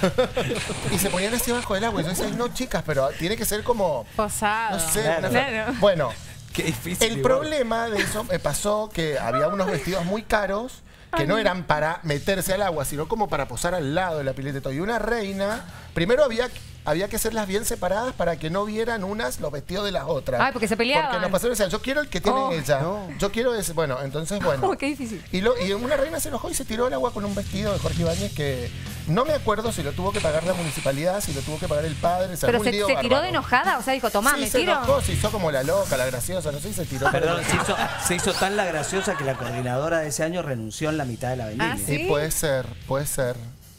y se ponían así abajo del agua. Y yo decía, "Ay, no, chicas, pero tiene que ser como. Posado. No sé, Claro. Bueno, Qué difícil. el igual. problema de eso me pasó que había unos vestidos muy caros que no eran para meterse al agua, sino como para posar al lado de la pileta y todo. Y una reina, primero había, había que hacerlas bien separadas para que no vieran unas los vestidos de las otras. Ay, porque se peleaban. Porque nos pasó, decían, yo quiero el que tiene Oh, ella. Yo quiero ese. Bueno, entonces, bueno. Oh, qué difícil. Y, lo- y una reina se enojó y se tiró al agua con un vestido de Jorge Ibáñez que no me acuerdo si lo tuvo que pagar la municipalidad, si lo tuvo que pagar el padre. se Pero se, lío se tiró bárbaro. de enojada, o sea, dijo, tomá, Sí, me se tiro. enojó, se hizo como la loca, la graciosa, no sé, y se tiró. Perdón, se hizo, se hizo tan la graciosa que la coordinadora de ese año renunció en la mitad de la vendimia. Ah, Sí, ¿Sí? puede ser, puede ser.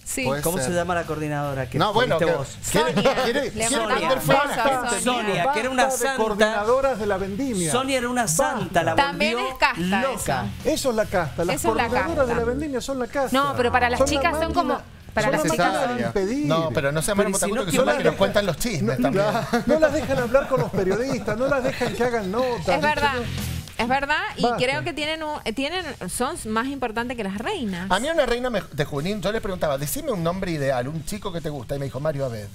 Sí. ¿Cómo ser. se llama la coordinadora? que No, bueno, que- vos? Sonia. quiere, quiere. Sonia. Sonia, que era una de santa. coordinadoras de la vendimia. Sonia era una santa, la También es casta loca. eso. Eso es la casta. Las Eso es la coordinadoras casta. de la vendimia son la casta. No, pero para las la chicas son como- para las la chicas-. No, pero no se llaman Pero si no, que ¿qué son las que nos cuentan los chismes también. No las dejan hablar con los periodistas, no las dejan que hagan notas. Es verdad. Es verdad, y Basta. creo que tienen, un- tienen son más importantes que las reinas. A mí una reina me- de Junín, yo le preguntaba, decime un nombre ideal, un chico que te gusta, y me dijo Mario Abed.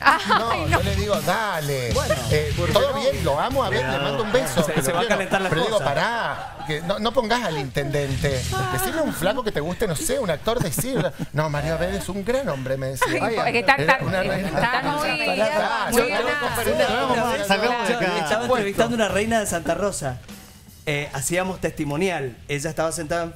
No, yo le digo, dale. Eh, todo bien, lo amo a ver, le mando un beso. Se- va a calentar la Pero digo, cosa. pará, que no, no pongas al intendente. Decime un flaco que te guste, no sé, un actor de cine. No, Mario Abed es un gran hombre, me decía. Ay, porque está- Era está- Pará, acá. Estaba entrevistando a una reina de Santa Rosa. Eh, hacíamos testimonial. Ella estaba sentada,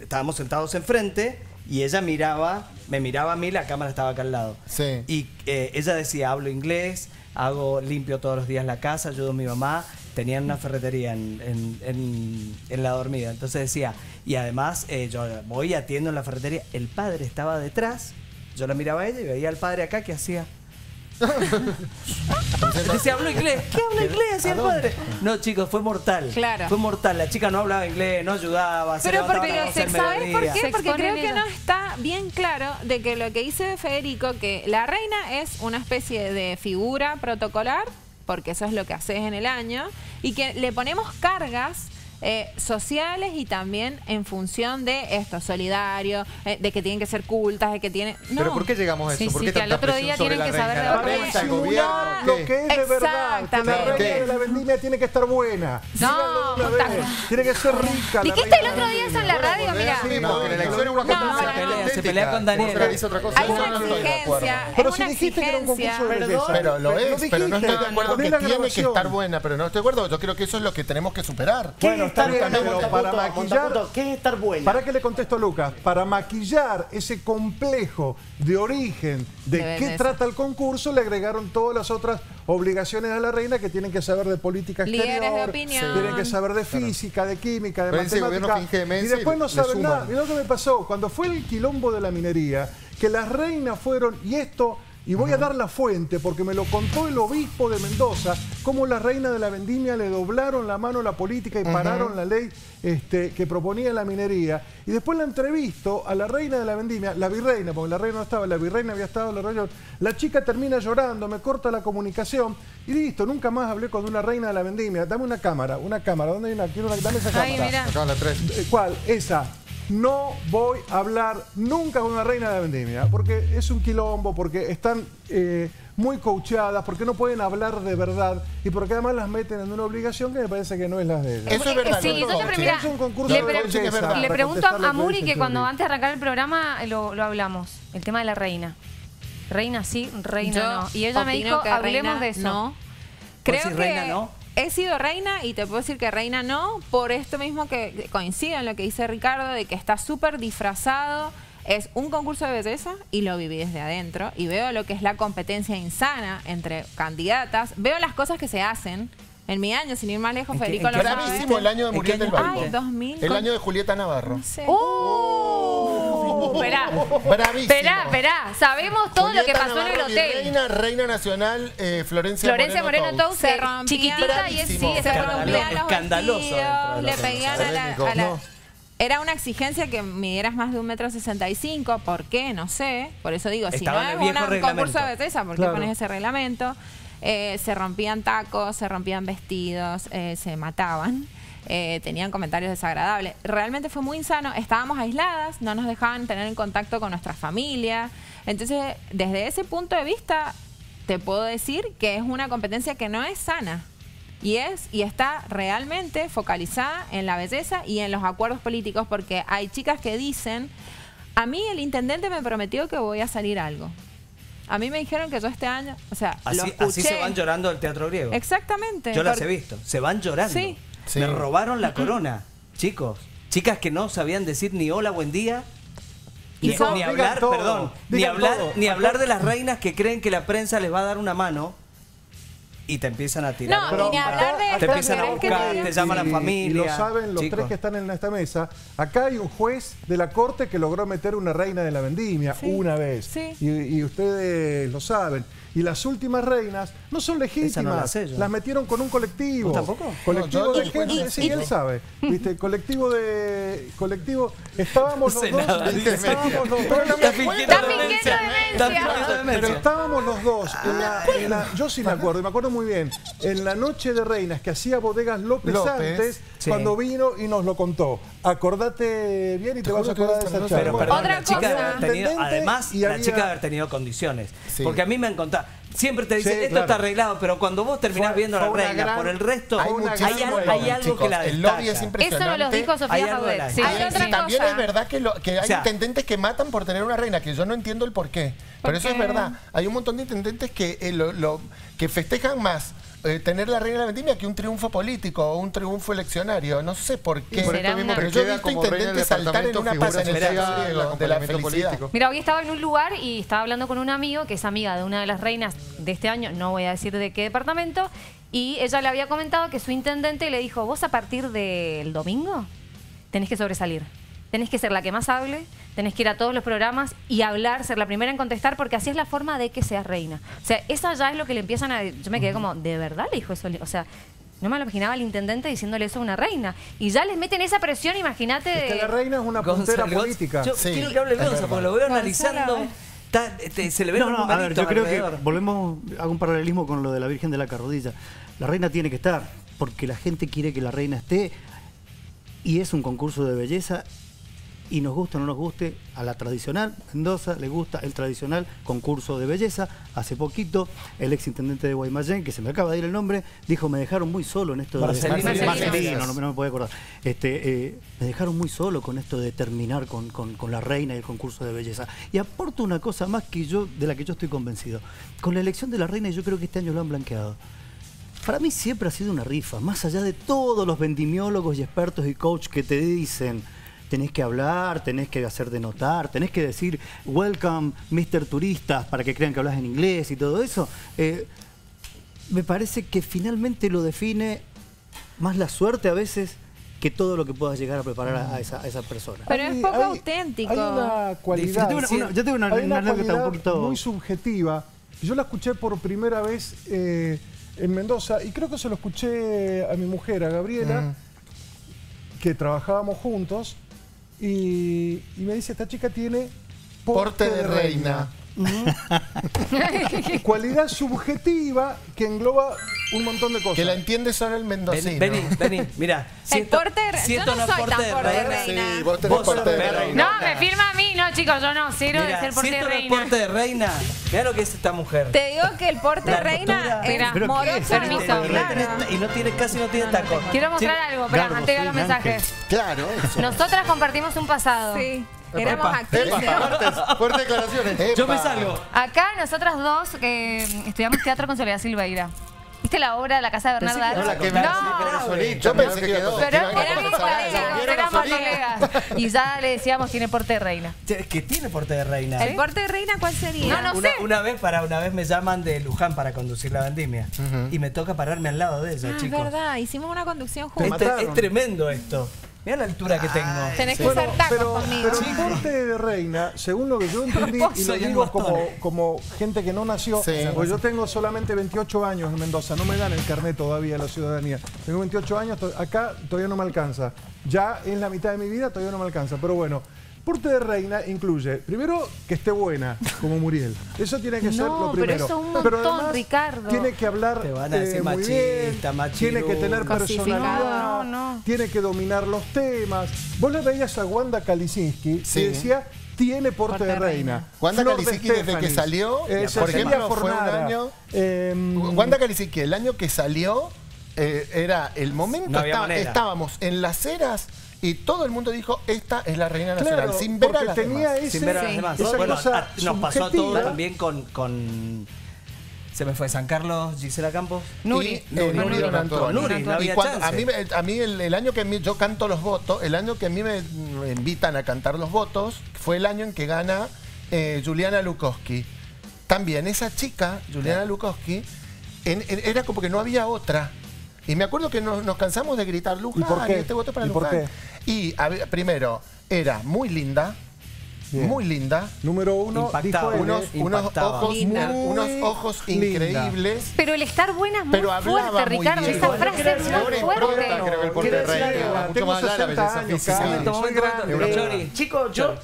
estábamos sentados enfrente y ella miraba, me miraba a mí, la cámara estaba acá al lado. Sí. Y eh, ella decía, hablo inglés, hago limpio todos los días la casa, ayudo a mi mamá. Tenían una ferretería en, en- en- en la dormida. Entonces decía, y además eh, yo voy y atiendo en la ferretería. El padre estaba detrás, yo la miraba a ella y veía al padre acá que hacía. Dice, hablo inglés. ¿Qué habla inglés? Hacía el padre. No, chicos, fue mortal. Claro. Fue mortal. La chica no hablaba inglés, no ayudaba. Pero porque ¿sabes por qué? Se Porque creo que no está bien claro de que lo que dice Federico, que la reina es una especie de figura protocolar, porque eso es lo que haces en el año, y que le ponemos cargas eh, sociales y también en función de esto, solidario, eh, de que tienen que ser cultas, de que tienen... No. ¿Pero por qué llegamos a eso? Sí, ¿Por sí, qué que al otro día tienen que saber de ¿La dónde prensa, el Simular gobierno? lo que es de verdad. Que la Exactamente. reina de la vendimia tiene que estar buena. No. Tiene que ser rica. Dijiste el otro día eso en la radio, mira. Sí, porque la elección es una No, competencia se pelea, con cosa. Hay una exigencia, Pero si dijiste que era un concurso de belleza. Pero lo es, pero no estoy de acuerdo que tiene que estar buena, pero no estoy de acuerdo. Yo creo que eso es lo que tenemos que superar. ¿Qué Está estar bien, pero para maquillar- ¿Qué es estar buena? ¿Para qué le contesto a Lucas? Para maquillar ese complejo de origen de, De qué trata el concurso, le agregaron todas las otras obligaciones a la reina que tienen que saber de política Líderes de exterior, opinión. tienen que saber de física, de química, de gobierno matemática. Y después no saben nada. Mirá lo que me pasó. Cuando fue el quilombo de la minería, que las reinas fueron, y esto, y voy a dar la fuente porque me lo contó el obispo de Mendoza, cómo las reinas de la vendimia le doblaron la mano a la política y pararon la ley este, que proponía la minería. Y después la entrevisto a la reina de la vendimia, la virreina, porque la reina no estaba, la virreina había estado, la reina. La chica termina llorando, me corta la comunicación y listo, nunca más hablé con una reina de la vendimia. Dame una cámara, una cámara, ¿dónde hay una? Quiero una dame esa cámara. Mira. Acá la tres. Eh, ¿Cuál? Esa. No voy a hablar nunca con una reina de la vendimia, porque es un quilombo, porque están eh, muy coachadas, porque no pueden hablar de verdad y porque además las meten en una obligación que me parece que no es la de ellas. Eso es verdad. Sí, yo siempre, mira, Es un concurso le, pre- verdad. pregunto a Muri que cuando antes de arrancar el programa lo, lo hablamos, el tema de la reina. Reina sí, reina Yo no. Y ella me dijo, hablemos reina de eso. No. Creo decís que reina no? He sido reina y te puedo decir que reina no, por esto mismo que coincido en lo que dice Ricardo, de que está súper disfrazado. Es un concurso de belleza y lo viví desde adentro y veo lo que es la competencia insana entre candidatas, veo las cosas que se hacen. En mi año, sin ir más lejos, ¿En qué- Federico lo. Bravísimo el año de ¿En qué Muriel del año? Barco. Ay, 2000. El año de Julieta Navarro. no sé. ¡Uh! Esperá, Bravísimo. esperá, esperá. Sabemos todo lo que Julieta pasó en el Navarro, hotel. Reina, reina nacional, eh, Florencia, Florencia Moreno. Tous, Se chiquitita y es sí, se Escandaloso. los vestidos, le a la, a la- No. Era una exigencia que midieras más de un metro sesenta y cinco. ¿Por qué? No sé. Por eso digo, si Estaba no en es un reglamento. concurso de belleza, ¿por qué Claro. pones ese reglamento? Eh, se rompían tacos, se rompían vestidos, eh, se mataban. Eh, tenían comentarios desagradables. Realmente fue muy insano. Estábamos aisladas, no nos dejaban tener en contacto con nuestra familia. Entonces, desde ese punto de vista, te puedo decir que es una competencia que no es sana. Y es y está realmente focalizada en la belleza y en los acuerdos políticos porque hay chicas que dicen, a mí el intendente me prometió que voy a salir algo. A mí me dijeron que yo este año, o sea, lo Así, escuché. así se van llorando del teatro griego. Exactamente. Yo las he visto. Se van llorando. Sí. Sí. Me robaron la corona, chicos. Chicas que no sabían decir ni hola, buen día. Ni, son- ni digan hablar, todo, perdón, ni hablar, todo. ni hablar de las reinas que creen que la prensa les va a dar una mano y te empiezan a tirar. No, bronca, ni hablar de te empiezan a ¿querés que buscar, te llaman a la familia. Y lo saben los chicos. tres que están en esta mesa. Acá hay un juez de la corte que logró meter una reina de la vendimia Sí. una vez. Sí. Y, y ustedes lo saben. Y las últimas reinas no son legítimas. Esa no la sé yo. Las metieron con un colectivo. ¿Vos tampoco? Colectivo No, yo de gente. Sí, él sabe. ¿Viste? Colectivo de. Colectivo. Estábamos los dos. estábamos los dos. Pero estábamos los dos. en la- en la- yo sí me acuerdo, y me acuerdo muy bien. En la noche de reinas que hacía bodegas López, López, antes, sí. cuando vino y nos lo contó. Acordate bien y te, Te vas a acordar de esa no charla. Pero perdón, Otra la chica tenido, además, y la había- chica haber tenido condiciones. Sí. Porque a mí me han contado, siempre te dicen, Sí, esto claro. está arreglado, pero cuando vos terminás Fue- viendo a la fue una reina gran- por el resto, Hay hay, algo chicos. que la El lobby es destaca. impresionante. Eso nos lo dijo Sofía la- Sí, Hay sí, otra sí. Y también cosa. es verdad que, lo- que hay O sea- intendentes que matan por tener una reina, que yo no entiendo el por qué. Pero eso es verdad. Hay un montón de intendentes que, eh, lo, lo- que festejan más eh, tener la reina de la vendimia que un triunfo político o un triunffo eleccionario. No sé por qué. Y por esto mismo pero que yo he visto del intendentes saltar en una figura plaza en el de la felicidad. político. Mira, hoy estaba en un lugar y estaba hablando con un amigo que es amiga de una de las reinas de este año, no voy a decir de qué departamento, y ella le había comentado que su intendente le dijo, vos a partir del domingo tenés que sobresalir, tenés que ser la que más hable, tenés que ir a todos los programas y hablar, ser la primera en contestar, porque así es la forma de que seas reina. O sea, esa ya es lo que le empiezan a... Yo me quedé como, ¿de verdad le dijo eso? O sea... No me lo imaginaba el intendente diciéndole eso a una reina. Y ya les meten esa presión, imagínate. Es que la reina es una puntera Gonzalo, política. Yo Sí, quiero que hable Gonza, porque lo veo Gonzalo, analizando. eh. está- este, se le ven No, no, a ver, yo creo que volvemos, hago un paralelismo con lo de la Virgen de la Carrodilla. La reina tiene que estar, porque la gente quiere que la reina esté y es un concurso de belleza y nos gusta o no nos guste, a la tradicional, Mendoza le gusta el tradicional concurso de belleza. Hace poquito, el ex intendente de Guaymallén, que se me acaba de ir el nombre, dijo, me dejaron muy solo en esto Marcelino. de... Marcelino. no, no, no me acordar. Este, eh, me dejaron muy solo con esto de terminar con, con- con la reina y el concurso de belleza. Y aporto una cosa más que yo, de la que yo estoy convencido. Con la elección de la reina, yo creo que este año lo han blanqueado. Para mí siempre ha sido una rifa, más allá de todos los vendimiólogos y expertos y coach que te dicen, tenés que hablar, tenés que hacer de notar, tenés que decir welcome Mr. Turistas para que crean que hablas en inglés y todo eso. eh, me parece que finalmente lo define más la suerte a veces que todo lo que puedas llegar a preparar a, a esa, a esa persona. Pero es poco hay- auténtico. Hay una cualidad. Yo tengo una- una- yo tengo una- hay una anécdota un cualidad poquito- muy subjetiva. Yo la escuché por primera vez eh, en Mendoza y creo que se lo escuché a mi mujer, a Gabriela, que trabajábamos juntos y, y me dice, esta chica tiene Porte de reina. Cualidad subjetiva que engloba un montón de cosas. Que la entiende solo el mendocino. vení, vení, mira. El porte de re- siento yo no los soy portes tan de porte de reina. reina. Sí, vos tenés Vos porte sos de perra. reina. No, me firma a mí, no, chicos, yo no, cero de ser porte de siento reina. reina. Mira lo que es esta mujer. Te digo que el porte La reina era Pero ¿qué morocho. es? Permiso, Y no claro. tiene- y no tiene, casi no tiene tacón. Quiero mostrar Sí. algo, espera, Garbo, antes de los mensajes. Claro, eso. Nosotras compartimos un pasado. Sí, éramos Epa, actrices. Fuertes, fuertes declaraciones. Yo me Epa. salgo. Acá nosotras dos que estudiamos teatro con Soledad Silveira. ¿Viste la obra La Casa de Pensé Bernarda? que No, la que me no, solita, Yo pensé que que quedó. pero éramos colegas, ¿Vieron éramos colegas. Y ya le decíamos tiene porte de reina. Es que tiene porte de reina. ¿El porte de reina cuál sería? No, no una, sé. una vez para una vez me llaman de Luján para conducir la vendimia y me toca pararme al lado de ella, Ah, es chicos. verdad, hicimos una conducción Es, juntos. mataron. es tremendo esto. Mira la altura que tengo. Tenés que Bueno, ser tacos pero, conmigo. pero el porte de reina, según lo que yo entendí, y lo digo como, como gente que no nació, Sí. porque yo tengo solamente 28 años en Mendoza, no me dan el carnet todavía la ciudadanía. Tengo 28 años, acá todavía no me alcanza. Ya en la mitad de mi vida todavía no me alcanza, pero bueno. Porte de reina incluye, primero, que esté buena, como Muriel. Eso tiene que ser No, lo pero primero. eso es un montón, además, Ricardo. Tiene que hablar Te van a decir eh, muy machista, bien, tiene que tener personalidad, No, no. tiene que dominar los temas. Vos le veías a Wanda Kalisinski Sí. y decía, tiene porte, Porte de reina. reina. Wanda Flor de Kalisinski desde que salió, eh, por ejemplo, fue un año- em, Wanda Kalisiski, el año que salió, eh, era el momento, No estábamos en las eras y todo el mundo dijo, esta es la reina nacional, Claro, sin ver a las tenía demás. ese- Sin ver a las Sí. demás. esa Bueno, cosa a- nos pasó a todos también con, con. Se me fue San Carlos, Gisela Campos. Nuri. Y, eh, Nuri, Nuri Nuri, Don Antonio. Nuri, no y cuando, a mí, me- a mí el, el año que yo canto los votos, el año que a mí me, invitan a cantar los votos, fue el año en que gana eh, Juliana Lukowski. También esa chica, Juliana Lukowski, en- en- era como que no había otra. Y me acuerdo que nos, nos cansamos de gritar Luján, ¿Y por qué? este voto es para ¿Y por Luján. Y a ver, primero, era muy linda, Bien. muy linda. Número uno, Impactaba. dijo él, Unos, eh, unos ojos, Linda. muy- unos ojos linda. increíbles. Pero el estar buena es muy Pero hablaba fuerte, muy Ricardo. bien. Esa Bueno, frase es muy fuerte. Impronta, creo que el porte Quiero de decir algo, mucho tengo más allá de la 60 belleza años, física. Cami, Momento, soy momento, grande. momento. Eh, Chori. chicos, yo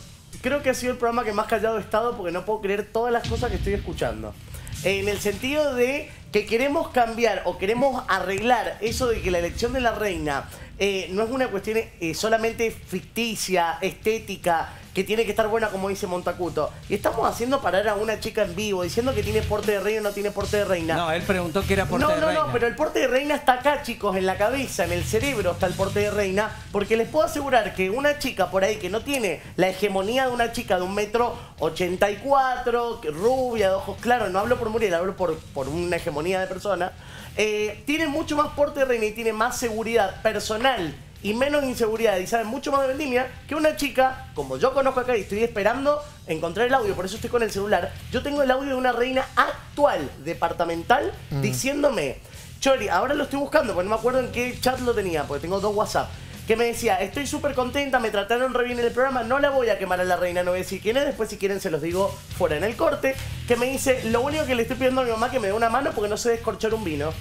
creo que ha sido el programa que más callado he estado porque no puedo creer todas las cosas que estoy escuchando. En el sentido de que queremos cambiar o queremos arreglar eso de que la elección de la reina eh, no es una cuestión eh, solamente ficticia, estética, que tiene que estar buena como dice Montacuto. Y estamos haciendo parar a una chica en vivo diciendo que tiene porte de reina o no tiene porte de reina. No, él preguntó que era porte No, de no, reina. no, pero el porte de reina está acá, chicos, en la cabeza, en el cerebro está el porte de reina, porque les puedo asegurar que una chica por ahí que no tiene la hegemonía de una chica de un metro 84, que rubia, de ojos claros, no hablo por Muriel, hablo por, por una hegemonía de persona, eh, tiene mucho más porte de reina y tiene más seguridad personal y menos inseguridad y sabe mucho más de vendimia que una chica, como yo conozco acá y estoy esperando encontrar el audio, por eso estoy con el celular, yo tengo el audio de una reina actual, departamental, diciéndome, Chori, ahora lo estoy buscando, porque no me acuerdo en qué chat lo tenía, porque tengo dos WhatsApp, que me decía, estoy súper contenta, me trataron re bien en el programa, no la voy a quemar a la reina, no voy a decir quién es, después si quieren se los digo fuera en el corte, que me dice, lo único que le estoy pidiendo a mi mamá que me dé una mano porque no sé descorchar un vino.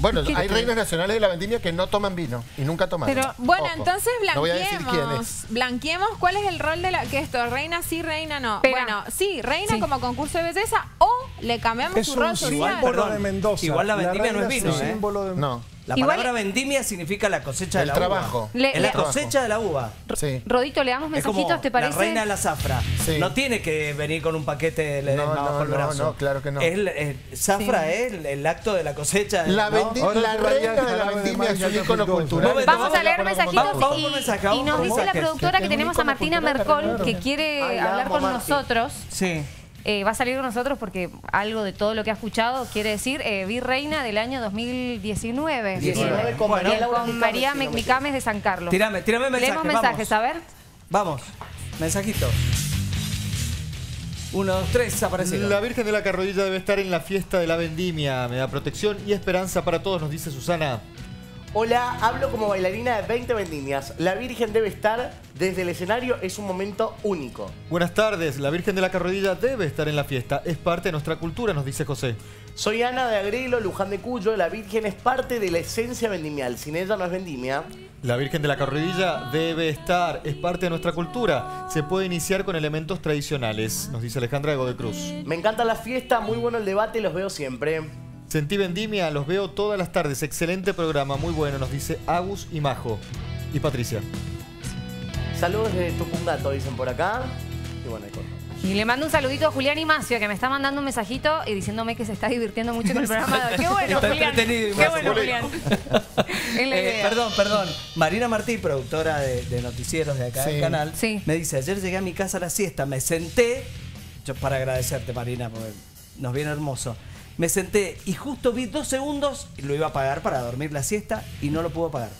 Bueno, hay reinas nacionales de la vendimia que no toman vino y nunca toman. Pero bueno, Ojo, entonces No blanqueemos. es. Blanqueemos cuál es el rol de la que esto, reina sí, reina no. Bueno, sí, reina Sí. como concurso de belleza o le cambiamos Es su rol símbolo social. perdón, de Mendoza. igual la vendimia no es vino, ¿eh? símbolo de- No, La Igual- palabra vendimia significa la cosecha de el la trabajo. Le- uva. Es la le- cosecha de la uva. Sí. Rodito, le damos Es como mensajitos, ¿te parece? la reina de la zafra. Sí. No tiene que venir con un paquete de No, no, bajo el no, brazo. no, claro que no. Es el- el- zafra es el, acto de la cosecha. La, ¿no? vendi- la reina de la de vendimia es un pinto, cultural. Momento, Vamos a leer mensajitos y, nos dice la productora Que tenemos a icono Martina Mercol que quiere hablar con nosotros. Sí. Eh, va a salir con nosotros porque algo de todo lo que ha escuchado quiere decir eh, virreina del año 2019. 19 Bien. con María Bien, Laura con Micames, María si no me Micames de San Carlos. Tírame, tírame mensajes. Leemos mensajes, vamos. a ver. Vamos, mensajitos. Uno, dos, tres, aparecieron. La Virgen de la Carrodilla debe estar en la fiesta de la vendimia. Me da protección y esperanza para todos, nos dice Susana. Hola, hablo como bailarina de 20 vendimias. La Virgen debe estar desde el escenario, es un momento único. Buenas tardes, la Virgen de la Carrodilla debe estar en la fiesta. Es parte de nuestra cultura, nos dice José. Soy Ana de Agrelo, Luján de Cuyo. La Virgen es parte de la esencia vendimial. Sin ella no es vendimia. La Virgen de la Carrodilla debe estar, es parte de nuestra cultura. Se puede iniciar con elementos tradicionales, nos dice Alejandra de Godecruz. Me encanta la fiesta, muy bueno el debate, los veo siempre. Sentí vendimia, los veo todas las tardes. Excelente programa, muy bueno, nos dice Agus y Majo. Y Patricia. Saludos desde Tupungato, dicen por acá. Y bueno. Y le mando un saludito a Julián Imacio, que me está mandando un mensajito y diciéndome que se está divirtiendo mucho con el programa. Qué bueno, Está Julián. entretenido, Qué bueno, Julián. Eh, perdón, perdón. Marina Martí, productora de, de noticieros de acá Sí. del canal, Sí. me dice, ayer llegué a mi casa a la siesta, me senté, yo para agradecerte Marina, porque nos viene hermoso, me senté y justo vi dos segundos y lo iba a pagar para dormir la siesta y no lo pudo pagar.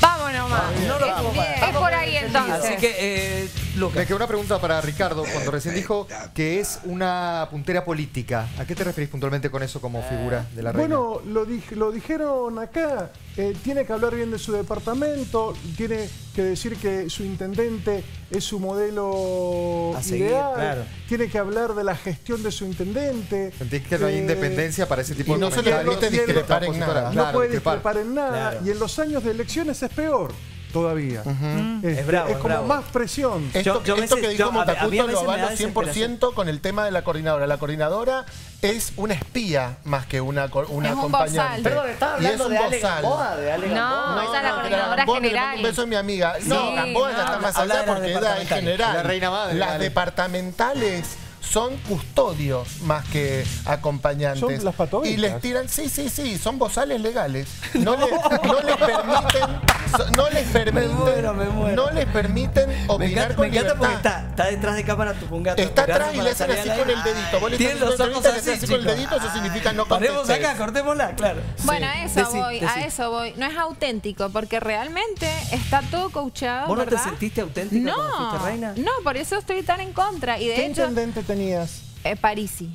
Vámonos más. No lo puedo pagar. Es por ahí entonces. Así que, eh, Lucas. Me quedó una pregunta para Ricardo, cuando recién dijo que es una puntera política. ¿A qué te referís puntualmente con eso como figura de la reina? Bueno, lo dijeron acá. eh, tiene que hablar bien de su departamento, tiene que decir que su intendente es su modelo A seguir, ideal, claro. tiene que hablar de la gestión de su intendente. ¿Sentís que no hay eh, independencia para ese tipo y de no se le permite discrepar en nada. no puede discrepar. discrepar en nada. Claro. Y en los años de elecciones es peor todavía. Este, Es bravo, es es como bravo. más presión. Esto, Yo- yo esto que dijo yo- Montacuto lo avalo desesperación. 100% con el tema de la coordinadora. La coordinadora es una espía más que una, una Es un acompañante. Perdón, estaba Y es hablando un de Ale. Gamboa, de Ale No, Gamboa. esa es la no, coordinadora Gamboa, le mando general. Un beso a mi amiga. No, Sí, Gamboa ya no. está más allá las porque ella es general. La reina madre, Las departamentales son custodios más que acompañantes. Son las patovitas. Y les tiran, sí, sí, sí, son bozales legales. No, le- no les permiten, no les permiten, muero, me muero. no les permiten Me opinar encanta, con me encanta porque libertad. está, está detrás de cámara tu pungato. Está tu atrás gato y le hacen así con el dedito. Vos le Tiene estás los ojos así, así con el dedito, eso significa no Paremos acá, cortémosla, claro. Bueno, a eso Decí, voy, decí. a eso voy. No es auténtico, porque realmente está todo coachado, ¿Vos no te sentiste auténtica cuando No, fuiste reina? no, por eso estoy tan en contra. Y de ¿Qué hecho, intendente tenías? eh, Parisi.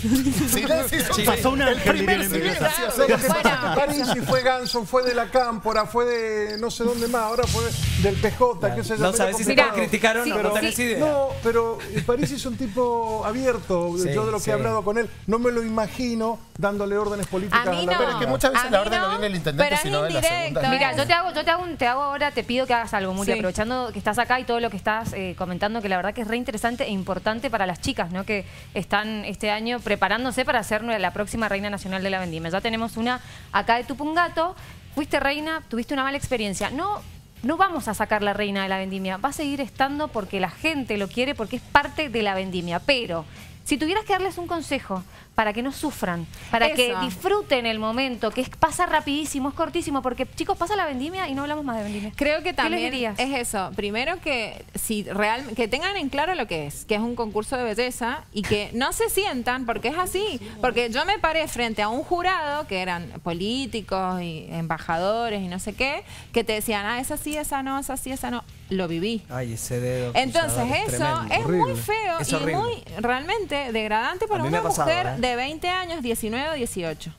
Silencio, Pasó un el ángel, primer diría mi silencio. Lo que pasa Bueno, es que París y fue Ganson, fue de la Cámpora, fue de no sé dónde más, ahora fue del PJ, qué sé yo. No sabes si se te criticaron o no, tenés idea. No, pero París es un tipo abierto. Sí, Yo de lo que sí. he hablado con él, no me lo imagino dándole órdenes políticas A mí la no. Pero es que muchas veces A la orden no no, viene del intendente, sino de la segunda. Mira, ¿eh? yo te hago, yo te hago, un- te hago ahora, te pido que hagas algo, Muri, Sí. aprovechando que estás acá y todo lo que estás eh, comentando, que la verdad que es re interesante e importante para las chicas, ¿no? Que están este año preparándose para ser la próxima reina nacional de la vendimia. Ya tenemos una acá de Tupungato. Fuiste reina, tuviste una mala experiencia. No. No vamos a sacar la reina de la vendimia, va a seguir estando porque la gente lo quiere, porque es parte de la vendimia. Pero si tuvieras que darles un consejo para que no sufran, para que disfruten el momento, que es- pasa rapidísimo, es cortísimo, porque chicos, pasa la vendimia y no hablamos más de vendimia. Creo que ¿Qué les también dirías? es eso. Primero que si real, que tengan en claro lo que es, que es un concurso de belleza y que no se sientan porque es así. Porque yo me paré frente a un jurado que eran políticos y embajadores y no sé qué, que te decían, ah, esa sí, esa no, esa sí, esa no. Lo viví. Ay, ese dedo. Entonces eso tremendo. es muy feo Es y muy realmente degradante para una pasado, mujer ¿eh? de 20 años, 19 o 18.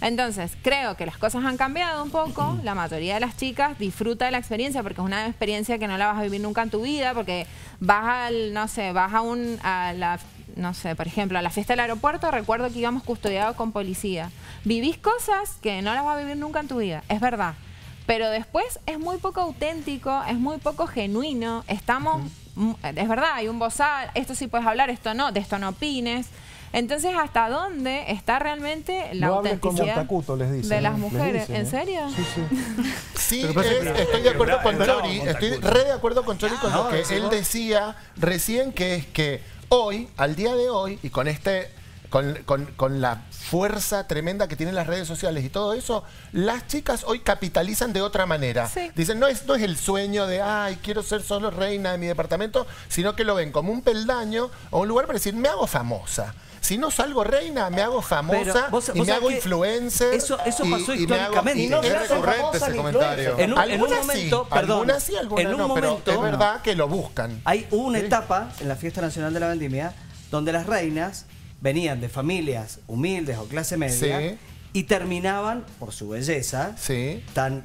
Entonces, creo que las cosas han cambiado un poco. La mayoría de las chicas disfruta de la experiencia porque es una experiencia que no la vas a vivir nunca en tu vida, porque vas al, no sé, vas a un, a la, no sé, por ejemplo, a la fiesta del aeropuerto, recuerdo que íbamos custodiados con policía. Vivís cosas que no las vas a vivir nunca en tu vida, es verdad. pero después es muy poco auténtico, es muy poco genuino, estamos, es verdad, hay un bozal, esto sí puedes hablar, esto no, de esto no opines. Entonces, ¿hasta dónde está realmente la no hables con autenticidad Montacuto, les dicen. de las mujeres? dicen, ¿En serio? Sí, sí. Sí, es- estoy de acuerdo con Chori, estoy re de acuerdo con Chori con lo que él decía recién, que es que hoy, al día de hoy, y con este, con, con- con la fuerza tremenda que tienen las redes sociales y todo eso, las chicas hoy capitalizan de otra manera. Sí. Dicen, no es, no es el sueño de, ay, quiero ser solo reina de mi departamento, sino que lo ven como un peldaño o un lugar para decir, me hago famosa. Si no salgo reina, me hago famosa vos- y vos me hago hago influencer. eso- pasó y me hago- históricamente. y Y no no se se Es recurrente ese comentario. En un, en un Algunas momento, sí, perdón, algunas sí, algunas en un no, momento, pero es verdad que lo buscan. Hay una etapa en la fiesta nacional de la vendimia donde las reinas venían de familias humildes o clase media y terminaban, por su belleza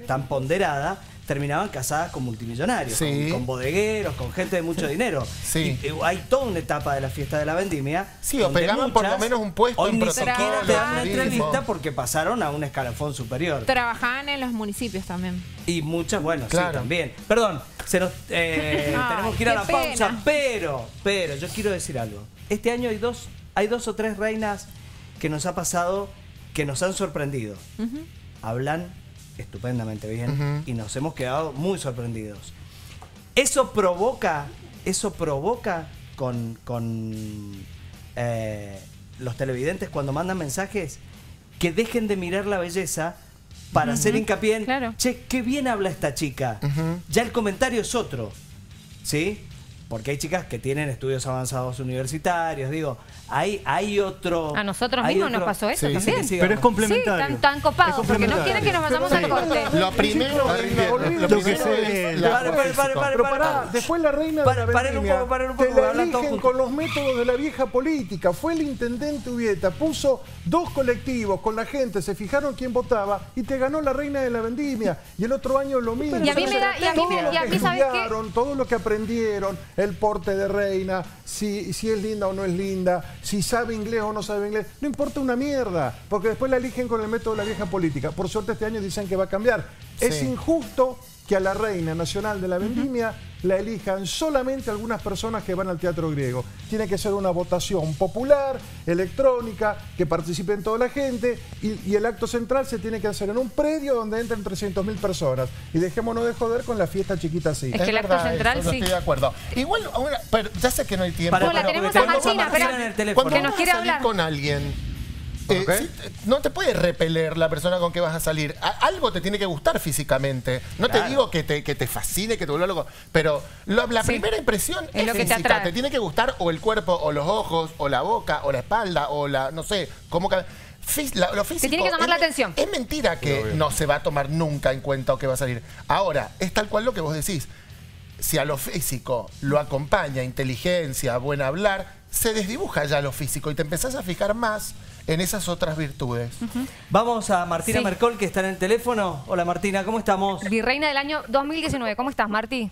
tan ponderada, terminaban casadas con multimillonarios, Sí. con, con bodegueros, con gente de mucho dinero. Sí. Y, eh, hay toda una etapa de la fiesta de la vendimia. Sí, o por lo menos un puesto Hoy en ni siquiera te dan una entrevista porque pasaron a un escalafón superior. Trabajaban en los municipios también. Y muchas, bueno, Claro. sí, también. Perdón, se nos, eh, Ay, tenemos que ir a la pausa, pero, pero, yo quiero decir algo. Este año hay dos, hay dos o tres reinas que nos ha pasado que nos han sorprendido. Hablan estupendamente bien y nos hemos quedado muy sorprendidos. Eso provoca, eso provoca con, con eh, los televidentes cuando mandan mensajes que dejen de mirar la belleza para hacer hincapié en, claro. che, qué bien habla esta chica. Ya el comentario es otro, ¿sí? Porque hay chicas que tienen estudios avanzados universitarios, digo, hay, hay otro... A nosotros mismos nos pasó eso Sí, también. sí, sí, Pero es Sí, complementario. están tan copados Es porque no quieren que nos vayamos al corte. Lo primero, es la- después la reina Paren- de la paren un vendimia poco, paren un te la eligen con los métodos de la vieja política. Fue el intendente Ubieta, puso dos colectivos con la gente, se fijaron quién votaba y te ganó la reina de la vendimia. Y el otro año lo mismo. Y a mí me da- y a mí Todo me- lo y a que mí, ¿sabes qué? todo lo que aprendieron, el porte de reina, si, si es linda o no es linda, si sabe inglés o no sabe inglés, no importa una mierda, porque después la eligen con el método de la vieja política. Por suerte este año dicen que va a cambiar. Es injusto que a la reina nacional de la vendimia la elijan solamente algunas personas que van al teatro griego. Tiene que ser una votación popular, electrónica, que participen toda la gente y, y el acto central se tiene que hacer en un predio donde entren 300.000 personas. Y dejémonos de joder con la fiesta chiquita así. Es que el acto verdad central eso, yo sí. Estoy de acuerdo. Igual, ahora, pero ya sé que no hay tiempo. Para- pero tenemos a Martina, en el teléfono. Cuando que nos vas quiere a salir hablar. con alguien, eh, sí, eh, no te puede repeler la persona con que vas a salir. A- algo te tiene que gustar físicamente. No te digo que te, que te fascine, que te vuelva loco, pero lo- la Sí. primera impresión Es es, lo que te física. atrae. tiene que gustar o el cuerpo, o los ojos, o la boca, o la espalda, o la, no sé, cómo... la- lo físico, tiene que llamar la atención. Es mentira que no se va a tomar nunca en cuenta o que va a salir. Ahora, es tal cual lo que vos decís. Si a lo físico lo acompaña inteligencia, buen hablar, se desdibuja ya lo físico y te empezás a fijar más en esas otras virtudes. Vamos a Martina Sí. Mercol, que está en el teléfono. Hola Martina, ¿cómo estamos? Virreina del año 2019. ¿Cómo estás, Marti?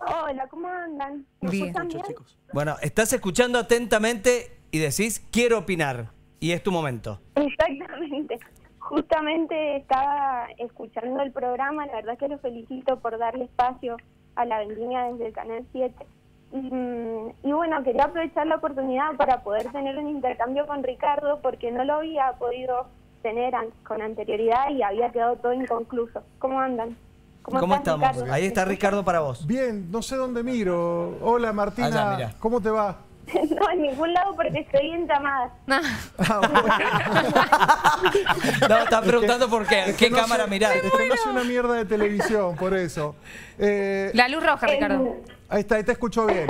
Hola, ¿cómo andan? ¿Me Bien. bien? Bueno, estás escuchando atentamente y decís, quiero opinar. Y es tu momento. Exactamente. Justamente estaba escuchando el programa, la verdad que lo felicito por darle espacio a la vendimia desde el Canal 7. Y, mm, y bueno, quería aprovechar la oportunidad para poder tener un intercambio con Ricardo porque no lo había podido tener an- con anterioridad y había quedado todo inconcluso. ¿Cómo andan? ¿Cómo, estás, estamos? Ricardo? Ahí está Ricardo para vos. Bien, no sé dónde miro. Hola Martina, Allá, mira. ¿cómo te va? no, en ningún lado porque estoy en llamadas. No, están preguntando por qué, Es qué no cámara mirar. Es que no sé una mierda de televisión, por eso. Eh, La luz roja, Ricardo. Ahí está, ahí te escucho bien.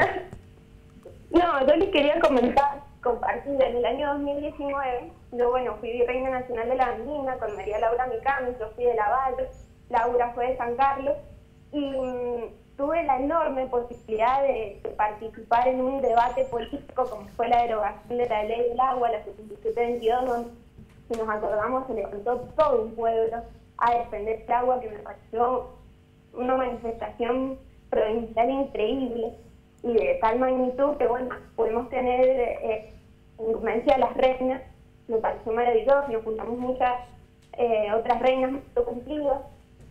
No, yo les quería comentar, compartir, en el año 2019, yo, bueno, fui virreina nacional de la Andina con María Laura Micami, yo fui de Lavalle, Laura fue de San Carlos, y mm, tuve la enorme posibilidad de, de participar en un debate político como fue la derogación de la ley del agua, la 7722, donde, si nos acordamos, se levantó todo un pueblo a defender el agua, que me pareció una manifestación provincial increíble y de tal magnitud que, bueno, pudimos tener eh, incumbencia las reinas, me pareció maravilloso, nos juntamos muchas eh, otras reinas muy cumplidas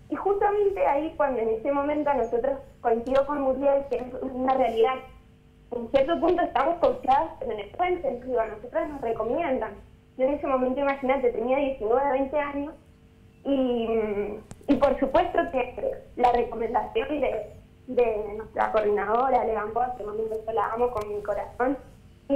Y justamente ahí, cuando en ese momento nosotros coincido con Muriel, que es una realidad, en cierto punto estamos coachadas, pero en el buen sentido, a nosotros nos recomiendan. Yo en ese momento, imagínate, tenía 19, 20 años, y, y por supuesto que la recomendación de, de nuestra coordinadora, Le Gamboa, en momento yo la amo con mi corazón, y,